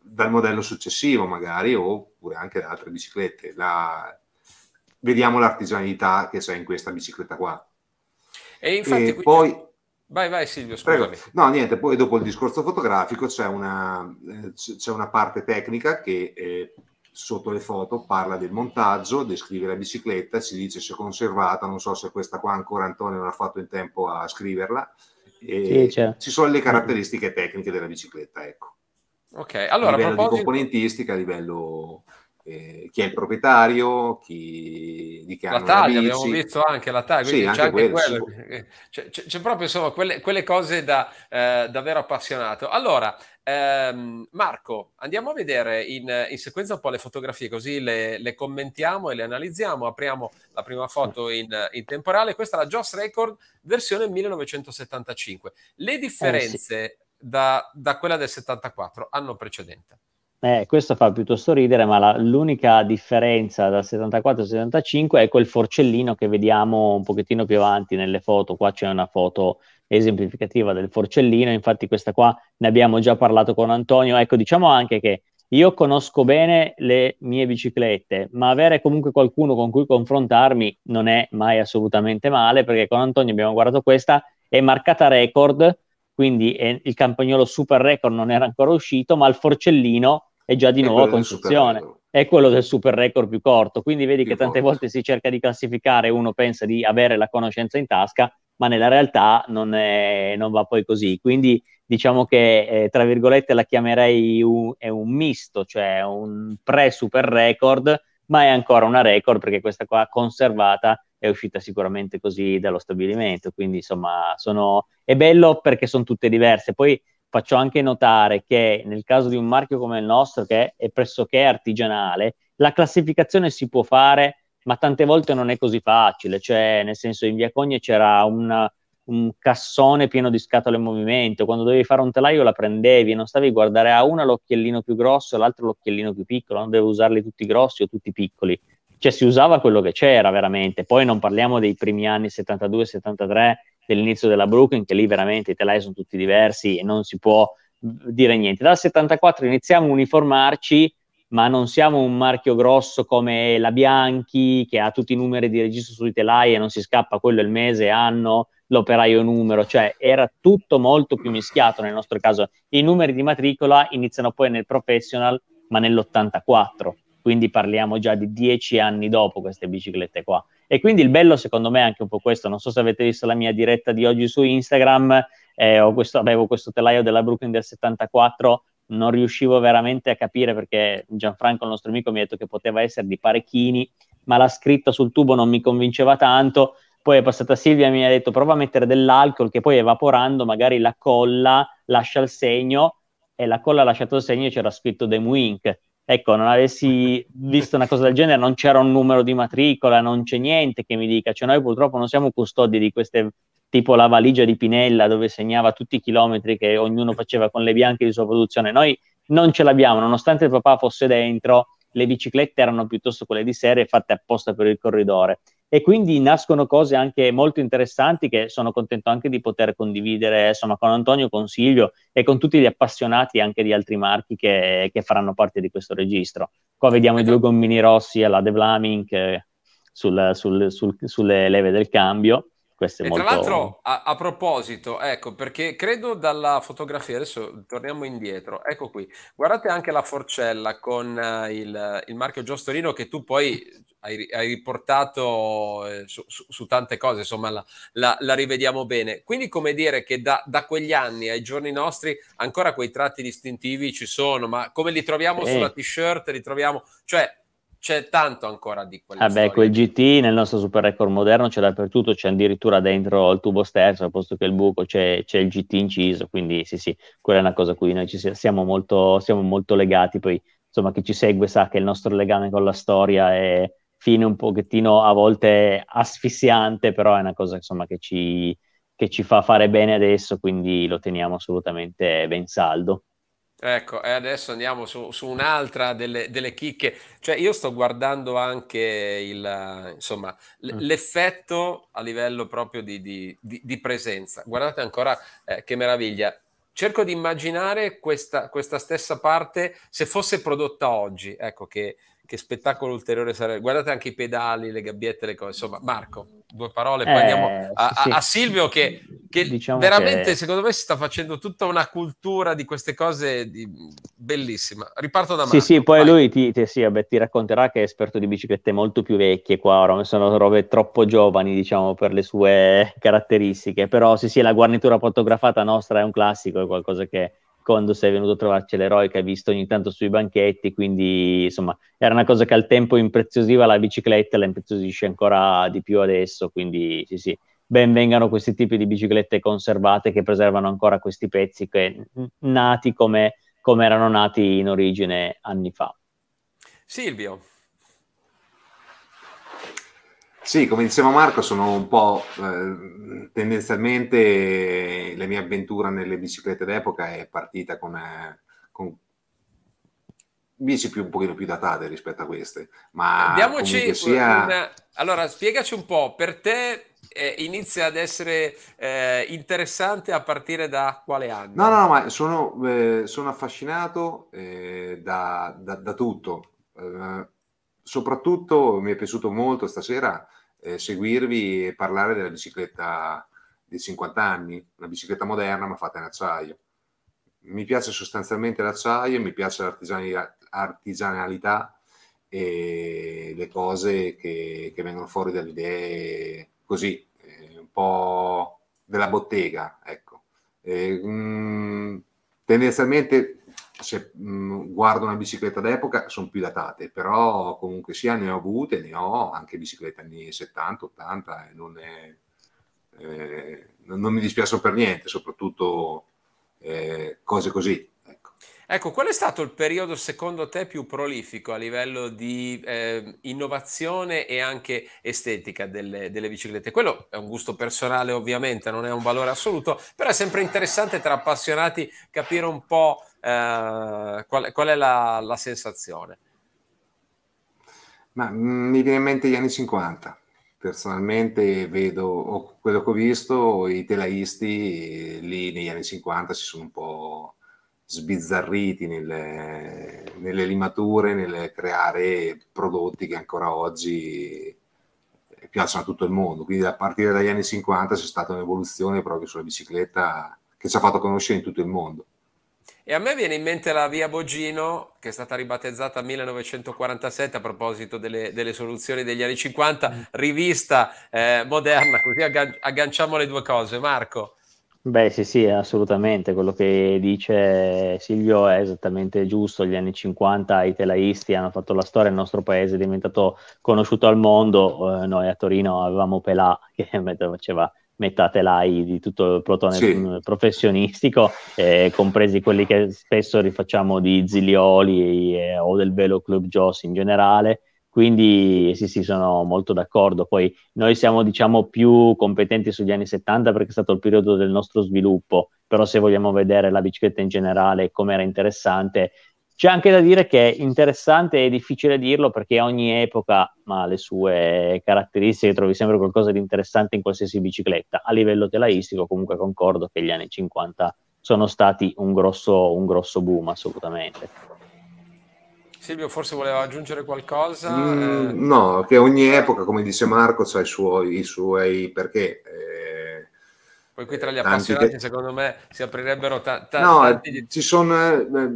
dal modello successivo magari oppure anche da altre biciclette. La, vediamo l'artigianalità che c'è in questa bicicletta qua. E infatti e poi Vai, vai Silvio, scusami. Prego. No, niente, poi dopo il discorso fotografico c'è una, eh, c'è una parte tecnica che eh, sotto le foto parla del montaggio, descrive la bicicletta, si dice se è conservata, non so se questa qua ancora Antonio non ha fatto in tempo a scriverla, e sì, ci sono le caratteristiche tecniche della bicicletta, ecco. Ok, allora a livello proposito... di componentistica, a livello eh, chi è il proprietario, chi, di che la taglia, abbiamo visto anche la taglia, sì, c'è, anche quello, quello. C'è, c'è, proprio insomma quelle, quelle cose da eh, davvero appassionato. Allora, ehm, Marco, andiamo a vedere in, in, sequenza un po' le fotografie, così le, le, commentiamo e le analizziamo. Apriamo la prima foto in, in temporale, questa è la Joss Record versione 1975. Le differenze eh, sì. da, da quella del 74, anno precedente. Eh, questo fa piuttosto ridere, ma la, l'unica differenza dal 74 al 75 è quel forcellino che vediamo un pochettino più avanti nelle foto. Qua c'è una foto esemplificativa del forcellino, infatti questa qua ne abbiamo già parlato con Antonio. Ecco, diciamo anche che io conosco bene le mie biciclette, ma avere comunque qualcuno con cui confrontarmi non è mai assolutamente male, perché con Antonio abbiamo guardato questa, è marcata record, quindi è, il campagnolo super record non era ancora uscito, ma il forcellino è già di nuovo a costruzione. È quello del super record più corto. Quindi vedi più che tante corto. volte si cerca di classificare, uno pensa di avere la conoscenza in tasca, ma nella realtà non, è, non va poi così. Quindi diciamo che, eh, tra virgolette, la chiamerei un, è un misto, cioè un pre-super record, ma è ancora una record perché questa qua conservata è uscita sicuramente così dallo stabilimento. Quindi, insomma, sono... è bello perché sono tutte diverse. Poi faccio anche notare che nel caso di un marchio come il nostro, che è pressoché artigianale, la classificazione si può fare, ma tante volte non è così facile. Cioè, nel senso, in via Cogne c'era una, un cassone pieno di scatole in movimento. Quando dovevi fare un telaio la prendevi, non stavi a guardare a una l'occhiellino più grosso e l'altro l'occhiellino più piccolo, non dovevi usarli tutti grossi o tutti piccoli cioè si usava quello che c'era veramente. Poi non parliamo dei primi anni 72-73 dell'inizio della Brooklyn, che lì veramente i telai sono tutti diversi e non si può dire niente. Dal 74 iniziamo a uniformarci, ma non siamo un marchio grosso come la Bianchi, che ha tutti i numeri di registro sui telai e non si scappa quello il mese, anno, l'operaio numero, cioè era tutto molto più mischiato nel nostro caso. I numeri di matricola iniziano poi nel professional, ma nell'84 quindi parliamo già di dieci anni dopo queste biciclette qua. E quindi il bello secondo me è anche un po' questo, non so se avete visto la mia diretta di oggi su Instagram, eh, questo, avevo questo telaio della Brooklyn del 74, non riuscivo veramente a capire perché Gianfranco, il nostro amico, mi ha detto che poteva essere di parecchini, ma la scritta sul tubo non mi convinceva tanto. Poi è passata Silvia e mi ha detto prova a mettere dell'alcol che poi evaporando magari la colla lascia il segno. E la colla ha lasciato il segno e c'era scritto The Wink ecco, non avessi visto una cosa del genere, non c'era un numero di matricola, non c'è niente che mi dica, cioè noi purtroppo non siamo custodi di queste, tipo la valigia di Pinella dove segnava tutti i chilometri che ognuno faceva con le bianche di sua produzione, noi non ce l'abbiamo, nonostante il papà fosse dentro, le biciclette erano piuttosto quelle di serie fatte apposta per il corridore. E quindi nascono cose anche molto interessanti che sono contento anche di poter condividere insomma, con Antonio, con Silvio e con tutti gli appassionati anche di altri marchi che, che faranno parte di questo registro. Qua vediamo i due gommini rossi alla De Vlaming eh, sul, sul, sul, sulle leve del cambio. Questo è e molto... tra l'altro, a, a, proposito, ecco, perché credo dalla fotografia, adesso torniamo indietro, ecco qui, guardate anche la forcella con uh, il, il marchio Giostorino che tu poi hai, hai riportato eh, su, su, su, tante cose, insomma la, la, la, rivediamo bene. Quindi come dire che da, da, quegli anni ai giorni nostri ancora quei tratti distintivi ci sono, ma come li troviamo eh. sulla t-shirt, li troviamo, cioè c'è tanto ancora di quelle Vabbè, quel GT nel nostro super record moderno c'è dappertutto, c'è addirittura dentro il tubo sterzo, al posto che il buco c'è, c'è, il GT inciso, quindi sì sì, quella è una cosa a cui noi ci siamo molto, siamo molto legati, poi insomma chi ci segue sa che il nostro legame con la storia è, fine un pochettino a volte asfissiante, però è una cosa insomma, che, ci, che ci fa fare bene adesso, quindi lo teniamo assolutamente ben saldo. Ecco, e adesso andiamo su, su un'altra delle, delle, chicche. Cioè, io sto guardando anche il, insomma, mm. l'effetto a livello proprio di, di, di, di presenza. Guardate ancora eh, che meraviglia. Cerco di immaginare questa, questa, stessa parte se fosse prodotta oggi. Ecco che che spettacolo ulteriore sarebbe. Guardate anche i pedali, le gabbiette, le cose. Insomma, Marco, due parole, poi eh, andiamo a, sì. a, Silvio che, che diciamo veramente, che... secondo me, si sta facendo tutta una cultura di queste cose di... bellissima. Riparto da Marco. Sì, sì, poi vai. lui ti, ti, sì, vabbè, ti, racconterà che è esperto di biciclette molto più vecchie qua, ora sono robe troppo giovani, diciamo, per le sue caratteristiche, però sì, sì, la guarnitura fotografata nostra è un classico, è qualcosa che quando sei venuto a trovarci l'eroe che hai visto ogni tanto sui banchetti, quindi insomma era una cosa che al tempo impreziosiva la bicicletta, la impreziosisce ancora di più adesso, quindi sì sì, ben vengano questi tipi di biciclette conservate che preservano ancora questi pezzi che nati come, come erano nati in origine anni fa. Silvio. Sì, come diceva Marco, sono un po' eh, tendenzialmente la mia avventura nelle biciclette d'epoca è partita con, eh, con bici più, un pochino più datate rispetto a queste. Ma Diamoci sia... una... Allora, spiegaci un po', per te eh, inizia ad essere eh, interessante a partire da quale anno? No, no, no ma sono, eh, sono affascinato eh, da, da, da, tutto. Eh, soprattutto mi è piaciuto molto stasera eh, seguirvi e parlare della bicicletta di 50 anni, una bicicletta moderna ma fatta in acciaio. Mi piace sostanzialmente l'acciaio, mi piace l'artigianalità e le cose che, che vengono fuori dalle idee così, eh, un po' della bottega, ecco. Eh, mh, mm, tendenzialmente se mh, mm, guardo una bicicletta d'epoca sono più datate, però comunque sia ne ho avute, ne ho anche biciclette anni 70, 80 e non, è, eh, non mi dispiace per niente, soprattutto eh, cose così. Ecco. ecco. qual è stato il periodo secondo te più prolifico a livello di eh, innovazione e anche estetica delle, delle, biciclette? Quello è un gusto personale ovviamente, non è un valore assoluto, però è sempre interessante tra appassionati capire un po' Eh, qual, qual, è la, la sensazione? Ma mm, mi viene in mente gli anni 50. Personalmente vedo quello che ho visto, i telaisti lì negli anni 50 si sono un po' sbizzarriti nelle, nelle limature, nel creare prodotti che ancora oggi piacciono a tutto il mondo. Quindi a partire dagli anni 50 c'è stata un'evoluzione proprio sulla bicicletta che ci ha fatto conoscere in tutto il mondo. E a me viene in mente la via Bogino, che è stata ribattezzata 1947 a proposito delle, delle soluzioni degli anni 50, mm. rivista eh, moderna, così aggan- agganciamo le due cose. Marco. Beh, sì, sì, assolutamente. Quello che dice Silvio è esattamente giusto. Gli anni 50 i telaisti hanno fatto la storia, il nostro paese è diventato conosciuto al mondo. Eh, noi a Torino avevamo Pelà che faceva metà telai di tutto il plotone sì. professionistico, eh, compresi quelli che spesso rifacciamo di Zilioli eh, o del Velo Club Joss in generale. Quindi sì, sì, sono molto d'accordo. Poi noi siamo, diciamo, più competenti sugli anni 70 perché è stato il periodo del nostro sviluppo, però se vogliamo vedere la bicicletta in generale come era interessante, C'è anche da dire che è interessante e difficile dirlo perché ogni epoca ha le sue caratteristiche, trovi sempre qualcosa di interessante in qualsiasi bicicletta. A livello telaistico comunque concordo che gli anni 50 sono stati un grosso, un grosso boom assolutamente. Silvio forse voleva aggiungere qualcosa? Mm, eh... No, che ogni epoca, come dice Marco, ha i suoi, i suoi perché... Eh, Poi qui tra gli appassionati, che... secondo me, si aprirebbero ta- ta- no, tanti... ci sono... Eh,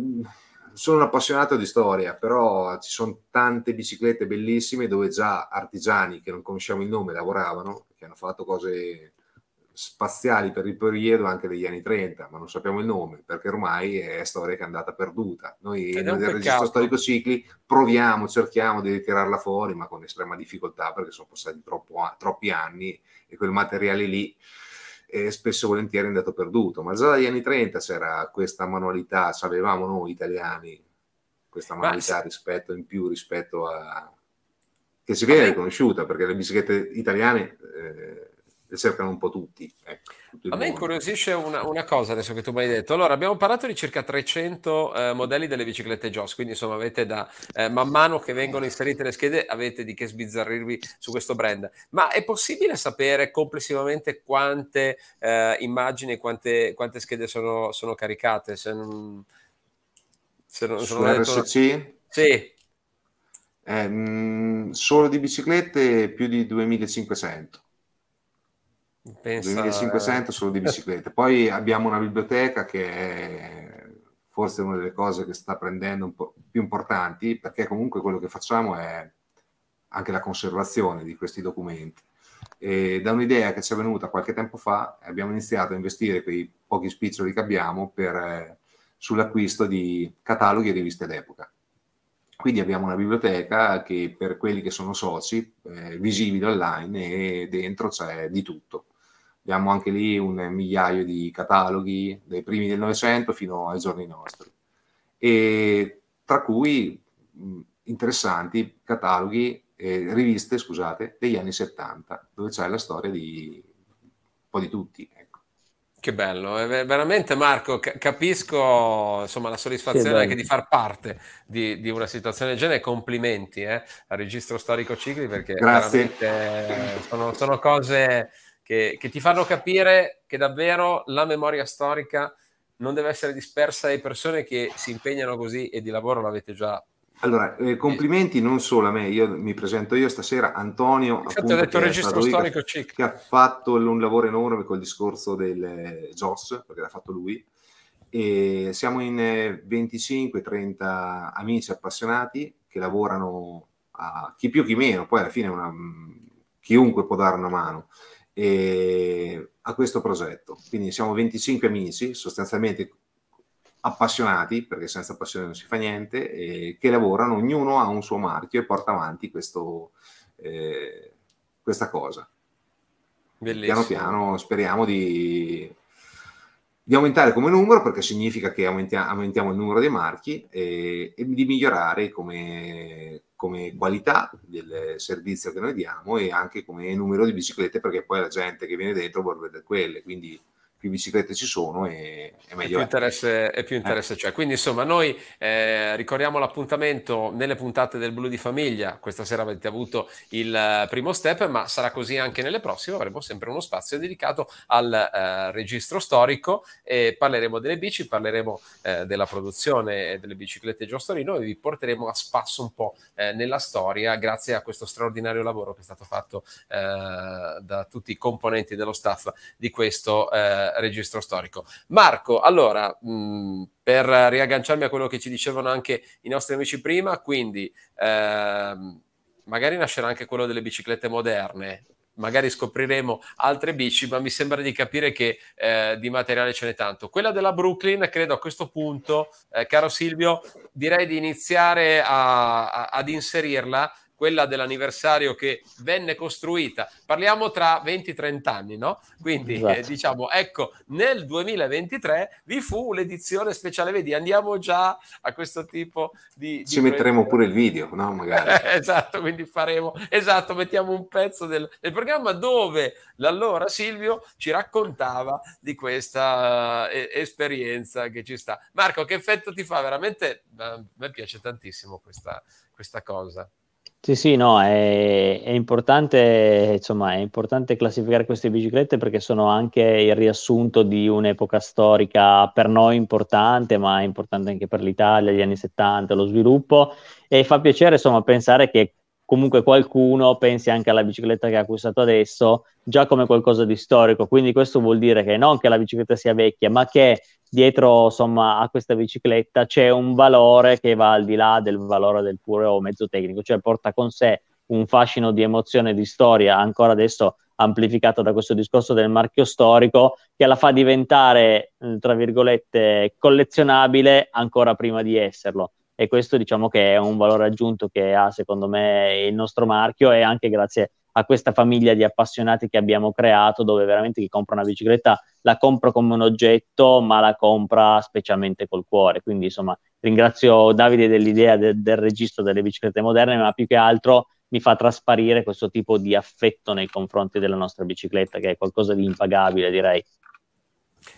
sono un appassionato di storia, però ci sono tante biciclette bellissime dove già artigiani che non conosciamo il nome lavoravano, che hanno fatto cose spaziali per il periodo anche degli anni 30, ma non sappiamo il nome perché ormai è storia che è andata perduta. Noi nel registro storico cicli proviamo, cerchiamo di ritirarla fuori, ma con estrema difficoltà perché sono passati troppo, troppi anni e quel materiale lì e spesso e volentieri è andato perduto, ma già dagli anni 30 c'era questa manualità, avevamo noi italiani questa manualità ma... rispetto in più rispetto a che si viene riconosciuta perché le biciclette italiane eh, le cercano un po' tutti. Ecco, a me incuriosisce una, una, cosa adesso che tu mi hai detto. Allora, abbiamo parlato di circa 300 eh, modelli delle biciclette JOS, quindi insomma avete da eh, man mano che vengono inserite le schede, avete di che sbizzarrirvi su questo brand. Ma è possibile sapere complessivamente quante eh, immagini, quante, quante schede sono, sono, caricate? Se non, se non, Su non RSC? Sì. Eh, mh, solo di biciclette più di 2500. Pensa... 2500 solo di biciclette. Poi abbiamo una biblioteca che è forse una delle cose che sta prendendo un po' più importanti, perché comunque quello che facciamo è anche la conservazione di questi documenti. E da un'idea che ci è venuta qualche tempo fa, abbiamo iniziato a investire quei pochi spiccioli che abbiamo per, eh, sull'acquisto di cataloghi e riviste d'epoca. Quindi abbiamo una biblioteca che per quelli che sono soci, eh, visibile online e dentro c'è di tutto abbiamo anche lì un migliaio di cataloghi dai primi del Novecento fino ai giorni nostri, e tra cui mh, interessanti cataloghi, eh, riviste, scusate, degli anni 70, dove c'è la storia di un po' di tutti. Ecco. Che bello, veramente Marco, capisco insomma, la soddisfazione anche di far parte di, di, una situazione del genere. Complimenti eh, al registro storico Cicli perché Grazie. sono, sono cose che, che, ti fanno capire che davvero la memoria storica non deve essere dispersa ai persone che si impegnano così e di lavoro l'avete già. Allora, eh, complimenti non solo a me, io mi presento io stasera, Antonio, appunto, detto il registro storico che, che ha fatto un lavoro enorme col discorso del JOS, perché l'ha fatto lui, e siamo in 25-30 amici appassionati che lavorano a chi più chi meno, poi alla fine una, chiunque può dare una mano eh, a questo progetto. Quindi siamo 25 amici, sostanzialmente appassionati, perché senza passione non si fa niente, eh, che lavorano, ognuno ha un suo marchio e porta avanti questo, eh, questa cosa. Bellissimo. Piano piano speriamo di, di, aumentare come numero, perché significa che aumentia, aumentiamo il numero dei marchi e, e di migliorare come, come qualità del servizio che noi diamo e anche come numero di biciclette perché poi la gente che viene dentro vuole vedere quelle. Quindi più biciclette ci sono e, e meglio e più interesse, e più interesse eh. c'è. Quindi insomma noi eh, ricordiamo l'appuntamento nelle puntate del Blu di Famiglia, questa sera avete avuto il primo step, ma sarà così anche nelle prossime, avremo sempre uno spazio dedicato al eh, registro storico e parleremo delle bici, parleremo eh, della produzione delle biciclette Giostorino e vi porteremo a spasso un po' eh, nella storia grazie a questo straordinario lavoro che è stato fatto eh, da tutti i componenti dello staff di questo eh, registro storico. Marco, allora, mh, per riagganciarmi a quello che ci dicevano anche i nostri amici prima, quindi ehm, magari nascerà anche quello delle biciclette moderne, magari scopriremo altre bici, ma mi sembra di capire che eh, di materiale ce n'è tanto. Quella della Brooklyn, credo a questo punto, eh, caro Silvio, direi di iniziare a, a, ad inserirla quella dell'anniversario che venne costruita. Parliamo tra 20-30 anni, no? Quindi esatto. eh, diciamo, ecco, nel 2023 vi fu l'edizione speciale, vedi, andiamo già a questo tipo di... Ci di metteremo pure il video, no? Magari. esatto, quindi faremo, esatto, mettiamo un pezzo del, del programma dove l'allora Silvio ci raccontava di questa uh, esperienza che ci sta. Marco, che effetto ti fa? Veramente a me piace tantissimo questa, questa cosa. Sì, sì, no, è, è, importante, insomma, è importante classificare queste biciclette perché sono anche il riassunto di un'epoca storica per noi importante, ma importante anche per l'Italia, gli anni 70, lo sviluppo. E fa piacere, insomma, pensare che comunque qualcuno pensi anche alla bicicletta che ha acquistato adesso già come qualcosa di storico. Quindi questo vuol dire che non che la bicicletta sia vecchia, ma che dietro insomma, a questa bicicletta c'è un valore che va al di là del valore del puro mezzo tecnico, cioè porta con sé un fascino di emozione, di storia, ancora adesso amplificato da questo discorso del marchio storico, che la fa diventare, tra virgolette, collezionabile ancora prima di esserlo e questo diciamo che è un valore aggiunto che ha secondo me il nostro marchio e anche grazie a questa famiglia di appassionati che abbiamo creato dove veramente chi compra una bicicletta la compra come un oggetto ma la compra specialmente col cuore. Quindi insomma ringrazio Davide dell'idea de- del registro delle biciclette moderne ma più che altro mi fa trasparire questo tipo di affetto nei confronti della nostra bicicletta che è qualcosa di impagabile direi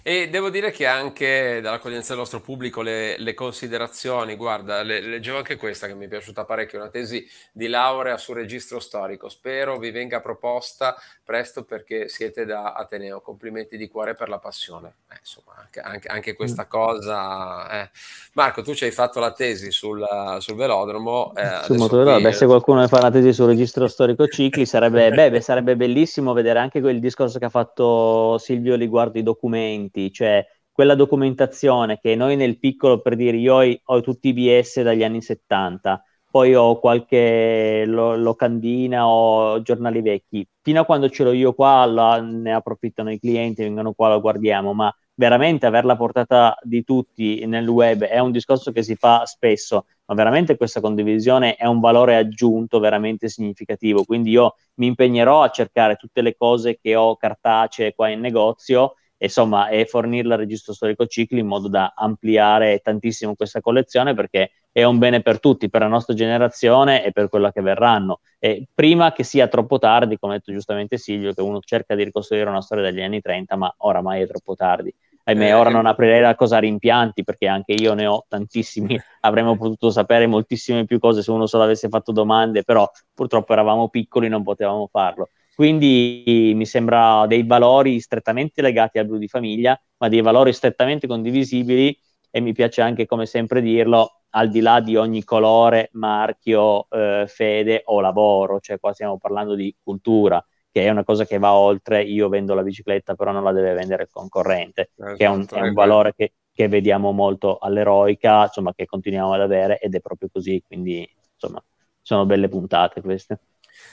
e devo dire che anche dall'accoglienza del nostro pubblico le, le considerazioni, guarda, le, leggevo anche questa che mi è piaciuta parecchio, una tesi di laurea sul registro storico. Spero vi venga proposta presto perché siete da Ateneo. Complimenti di cuore per la passione. Eh, insomma, anche, anche, anche, questa cosa. Eh. Marco, tu ci hai fatto la tesi sul, sul velodromo. Eh, sul motorino, qui... beh, se qualcuno fa una tesi sul registro storico cicli, sarebbe, beh, sarebbe bellissimo vedere anche quel discorso che ha fatto Silvio riguardo i documenti documenti, cioè quella documentazione che noi nel piccolo, per dire, io ho, ho tutti i BS dagli anni 70, poi ho qualche lo, locandina o giornali vecchi, fino a quando ce l'ho io qua la, ne approfittano i clienti, vengono qua, lo guardiamo, ma veramente averla portata di tutti nel web è un discorso che si fa spesso, ma veramente questa condivisione è un valore aggiunto veramente significativo, quindi io mi impegnerò a cercare tutte le cose che ho cartacee qua in negozio insomma, e fornirla al registro storico cicli in modo da ampliare tantissimo questa collezione perché è un bene per tutti, per la nostra generazione e per quella che verranno. E prima che sia troppo tardi, come ha detto giustamente Silvio, che uno cerca di ricostruire una storia degli anni 30, ma oramai è troppo tardi. Ahimè, eh, ora non aprirei la cosa a rimpianti perché anche io ne ho tantissimi, avremmo potuto sapere moltissime più cose se uno solo avesse fatto domande, però purtroppo eravamo piccoli, non potevamo farlo. Quindi mi sembra dei valori strettamente legati al blu di famiglia, ma dei valori strettamente condivisibili e mi piace anche, come sempre dirlo, al di là di ogni colore, marchio, eh, fede o lavoro, cioè qua stiamo parlando di cultura, che è una cosa che va oltre, io vendo la bicicletta, però non la deve vendere il concorrente, esatto, che è un, è un valore che, che, vediamo molto all'eroica, insomma, che continuiamo ad avere ed è proprio così, quindi insomma, sono belle puntate queste.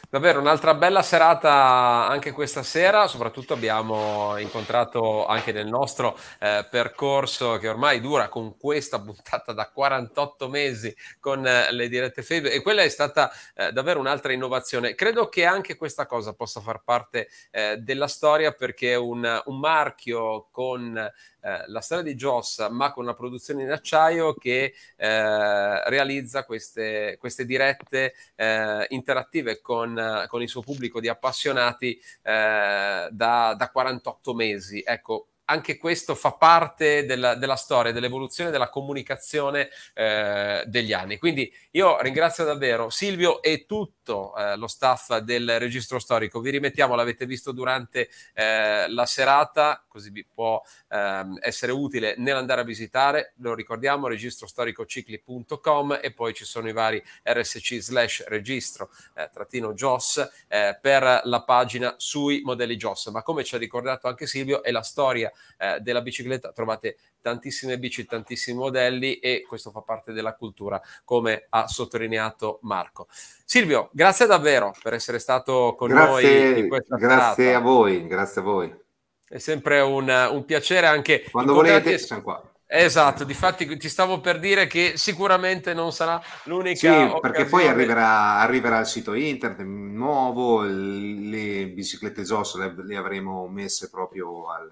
Davvero un'altra bella serata anche questa sera, soprattutto abbiamo incontrato anche nel nostro eh, percorso che ormai dura con questa puntata da 48 mesi con eh, le dirette FEB e quella è stata eh, davvero un'altra innovazione. Credo che anche questa cosa possa far parte eh, della storia perché un, un marchio con eh, la storia di Joss, ma con una produzione in acciaio che eh, realizza queste, queste dirette eh, interattive con, con, il suo pubblico di appassionati eh, da, da 48 mesi. Ecco, anche questo fa parte della, della storia, dell'evoluzione della comunicazione eh, degli anni. Quindi io ringrazio davvero Silvio e tutto eh, lo staff del registro storico. Vi rimettiamo, l'avete visto durante eh, la serata, così vi può ehm, essere utile nell'andare a visitare. Lo ricordiamo, registrostoricocicli.com e poi ci sono i vari RSC slash registro eh, trattino JOS eh, per la pagina sui modelli JOS. Ma come ci ha ricordato anche Silvio, è la storia eh, della bicicletta trovate tantissime bici, tantissimi modelli e questo fa parte della cultura, come ha sottolineato Marco. Silvio, grazie davvero per essere stato con grazie, noi. In questa grazie serata. a voi, grazie a voi. È sempre un, un piacere anche. Quando volete, siamo qua. Esatto, difatti ti stavo per dire che sicuramente non sarà l'unica. Sì, occasione. perché poi arriverà, arriverà, il sito internet nuovo, le biciclette ZOS le, le avremo messe proprio al,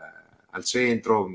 al centro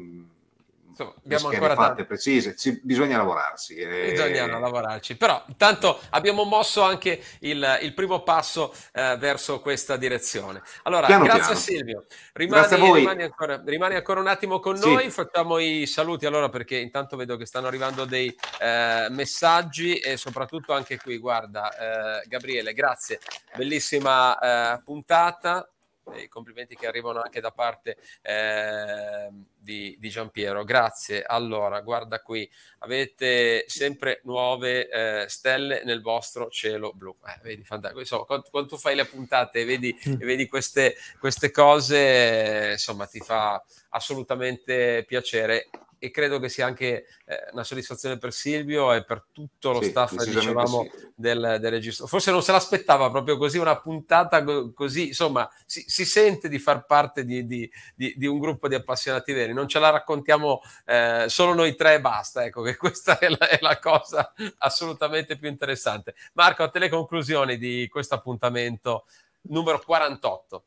insomma, abbiamo ancora fatte precise, Ci, bisogna lavorarsi. E... Bisogna lavorarci, però intanto abbiamo mosso anche il, il primo passo eh, verso questa direzione. Allora, piano, grazie piano. Silvio, rimani, a rimani, ancora, rimani, ancora, un attimo con sì. noi, facciamo i saluti allora perché intanto vedo che stanno arrivando dei eh, messaggi e soprattutto anche qui, guarda, eh, Gabriele, grazie, bellissima eh, puntata i complimenti che arrivano anche da parte eh, di, di Giampiero. Grazie. Allora, guarda qui, avete sempre nuove eh, stelle nel vostro cielo blu. Eh, vedi, fantastico. Insomma, quando, quando, tu fai le puntate e vedi, mm. e vedi queste, queste cose, insomma, ti fa assolutamente piacere e credo che sia anche eh, una soddisfazione per Silvio e per tutto lo sì, staff dicevamo, sì. del, del, registro. Forse non se l'aspettava proprio così, una puntata così, insomma, si, si sente di far parte di, di, di, di, un gruppo di appassionati veri, non ce la raccontiamo eh, solo noi tre e basta, ecco che questa è la, è la, cosa assolutamente più interessante. Marco, a te le conclusioni di questo appuntamento numero 48.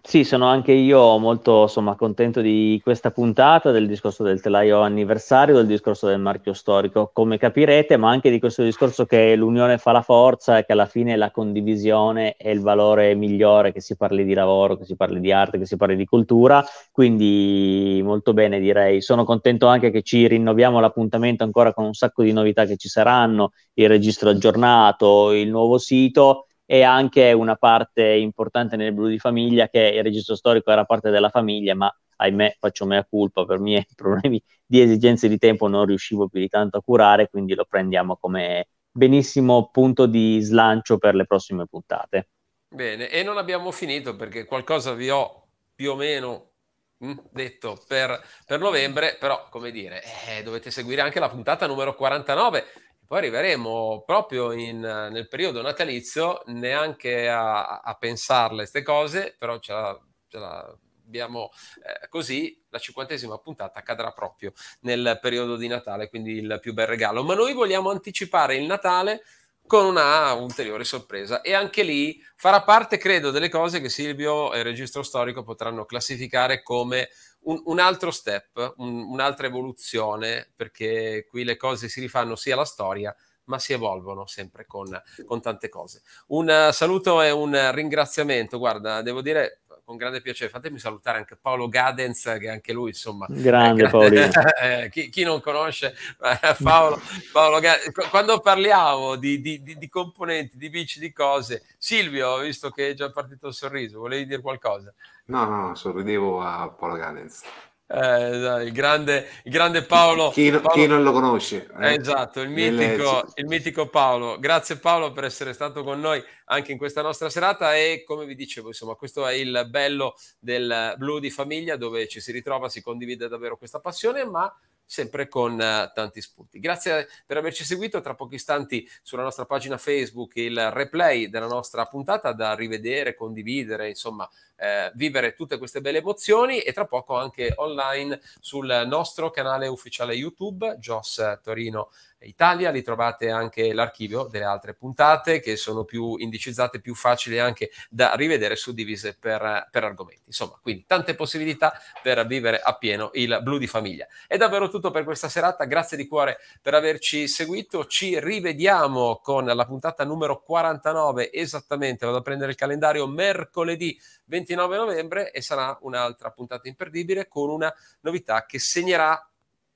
Sì, sono anche io molto insomma, contento di questa puntata, del discorso del telaio anniversario, del discorso del marchio storico, come capirete, ma anche di questo discorso che l'unione fa la forza e che alla fine la condivisione è il valore migliore, che si parli di lavoro, che si parli di arte, che si parli di cultura. Quindi molto bene direi. Sono contento anche che ci rinnoviamo l'appuntamento ancora con un sacco di novità che ci saranno, il registro aggiornato, il nuovo sito e anche una parte importante nel blu di famiglia che il registro storico era parte della famiglia, ma ahimè faccio mea culpa per miei problemi di esigenze di tempo non riuscivo più di tanto a curare, quindi lo prendiamo come benissimo punto di slancio per le prossime puntate. Bene, e non abbiamo finito perché qualcosa vi ho più o meno mh, hm, detto per, per, novembre, però come dire, eh, dovete seguire anche la puntata numero 49 poi arriveremo proprio in, nel periodo natalizio neanche a, a pensarle queste cose, però ce la, ce la abbiamo eh, così la cinquantesima puntata cadrà proprio nel periodo di Natale, quindi il più bel regalo. Ma noi vogliamo anticipare il Natale con una ulteriore sorpresa e anche lì farà parte, credo, delle cose che Silvio e il registro storico potranno classificare come un, un altro step, un, un'altra evoluzione, perché qui le cose si rifanno sia la storia, ma si evolvono sempre con, con tante cose. Un saluto e un ringraziamento, guarda, devo dire con grande piacere. Fatemi salutare anche Paolo Gadens, che anche lui, insomma, grande Paolo. eh, chi, chi, non conosce eh, Paolo, Paolo Gadens, quando parliamo di, di, di, di, componenti, di bici, di cose, Silvio, visto che è già partito il sorriso, volevi dire qualcosa? No, no, sorridevo a Paolo Gadens. Eh, il, grande, il, grande, Paolo chi, Paolo chi non lo conosce eh? esatto, il mitico, il mitico, Paolo grazie Paolo per essere stato con noi anche in questa nostra serata e come vi dicevo insomma questo è il bello del blu di famiglia dove ci si ritrova, si condivide davvero questa passione ma sempre con uh, tanti spunti. Grazie per averci seguito. Tra pochi istanti sulla nostra pagina Facebook il replay della nostra puntata da rivedere, condividere, insomma, eh, vivere tutte queste belle emozioni e tra poco anche online sul nostro canale ufficiale YouTube, Joss Torino Italia, lì trovate anche l'archivio delle altre puntate che sono più indicizzate, più facili anche da rivedere, suddivise per, per argomenti. Insomma, quindi tante possibilità per vivere appieno il blu di famiglia. È davvero tutto per questa serata, grazie di cuore per averci seguito, ci rivediamo con la puntata numero 49 esattamente, vado a prendere il calendario mercoledì 29 novembre e sarà un'altra puntata imperdibile con una novità che segnerà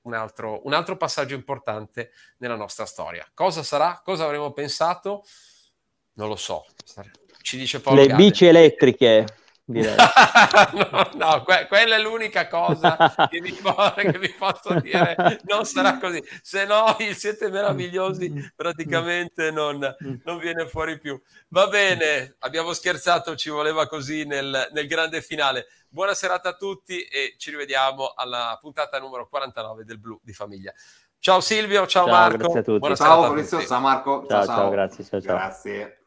un altro, un altro passaggio importante nella nostra storia. Cosa sarà? Cosa avremmo pensato? Non lo so. Ci dice Paolo Le Gade. bici elettriche. no, no que- quella è l'unica cosa che vi, po- che vi, posso dire. Non sarà così, se no il siete meravigliosi praticamente non, non, viene fuori più. Va bene, abbiamo scherzato, ci voleva così nel, nel grande finale. Buona serata a tutti e ci rivediamo alla puntata numero 49 del Blu di Famiglia. Ciao Silvio, ciao, ciao Marco. Ciao Maurizio, ciao Marco. Ciao, ciao, ciao, grazie. Ciao, ciao. Grazie.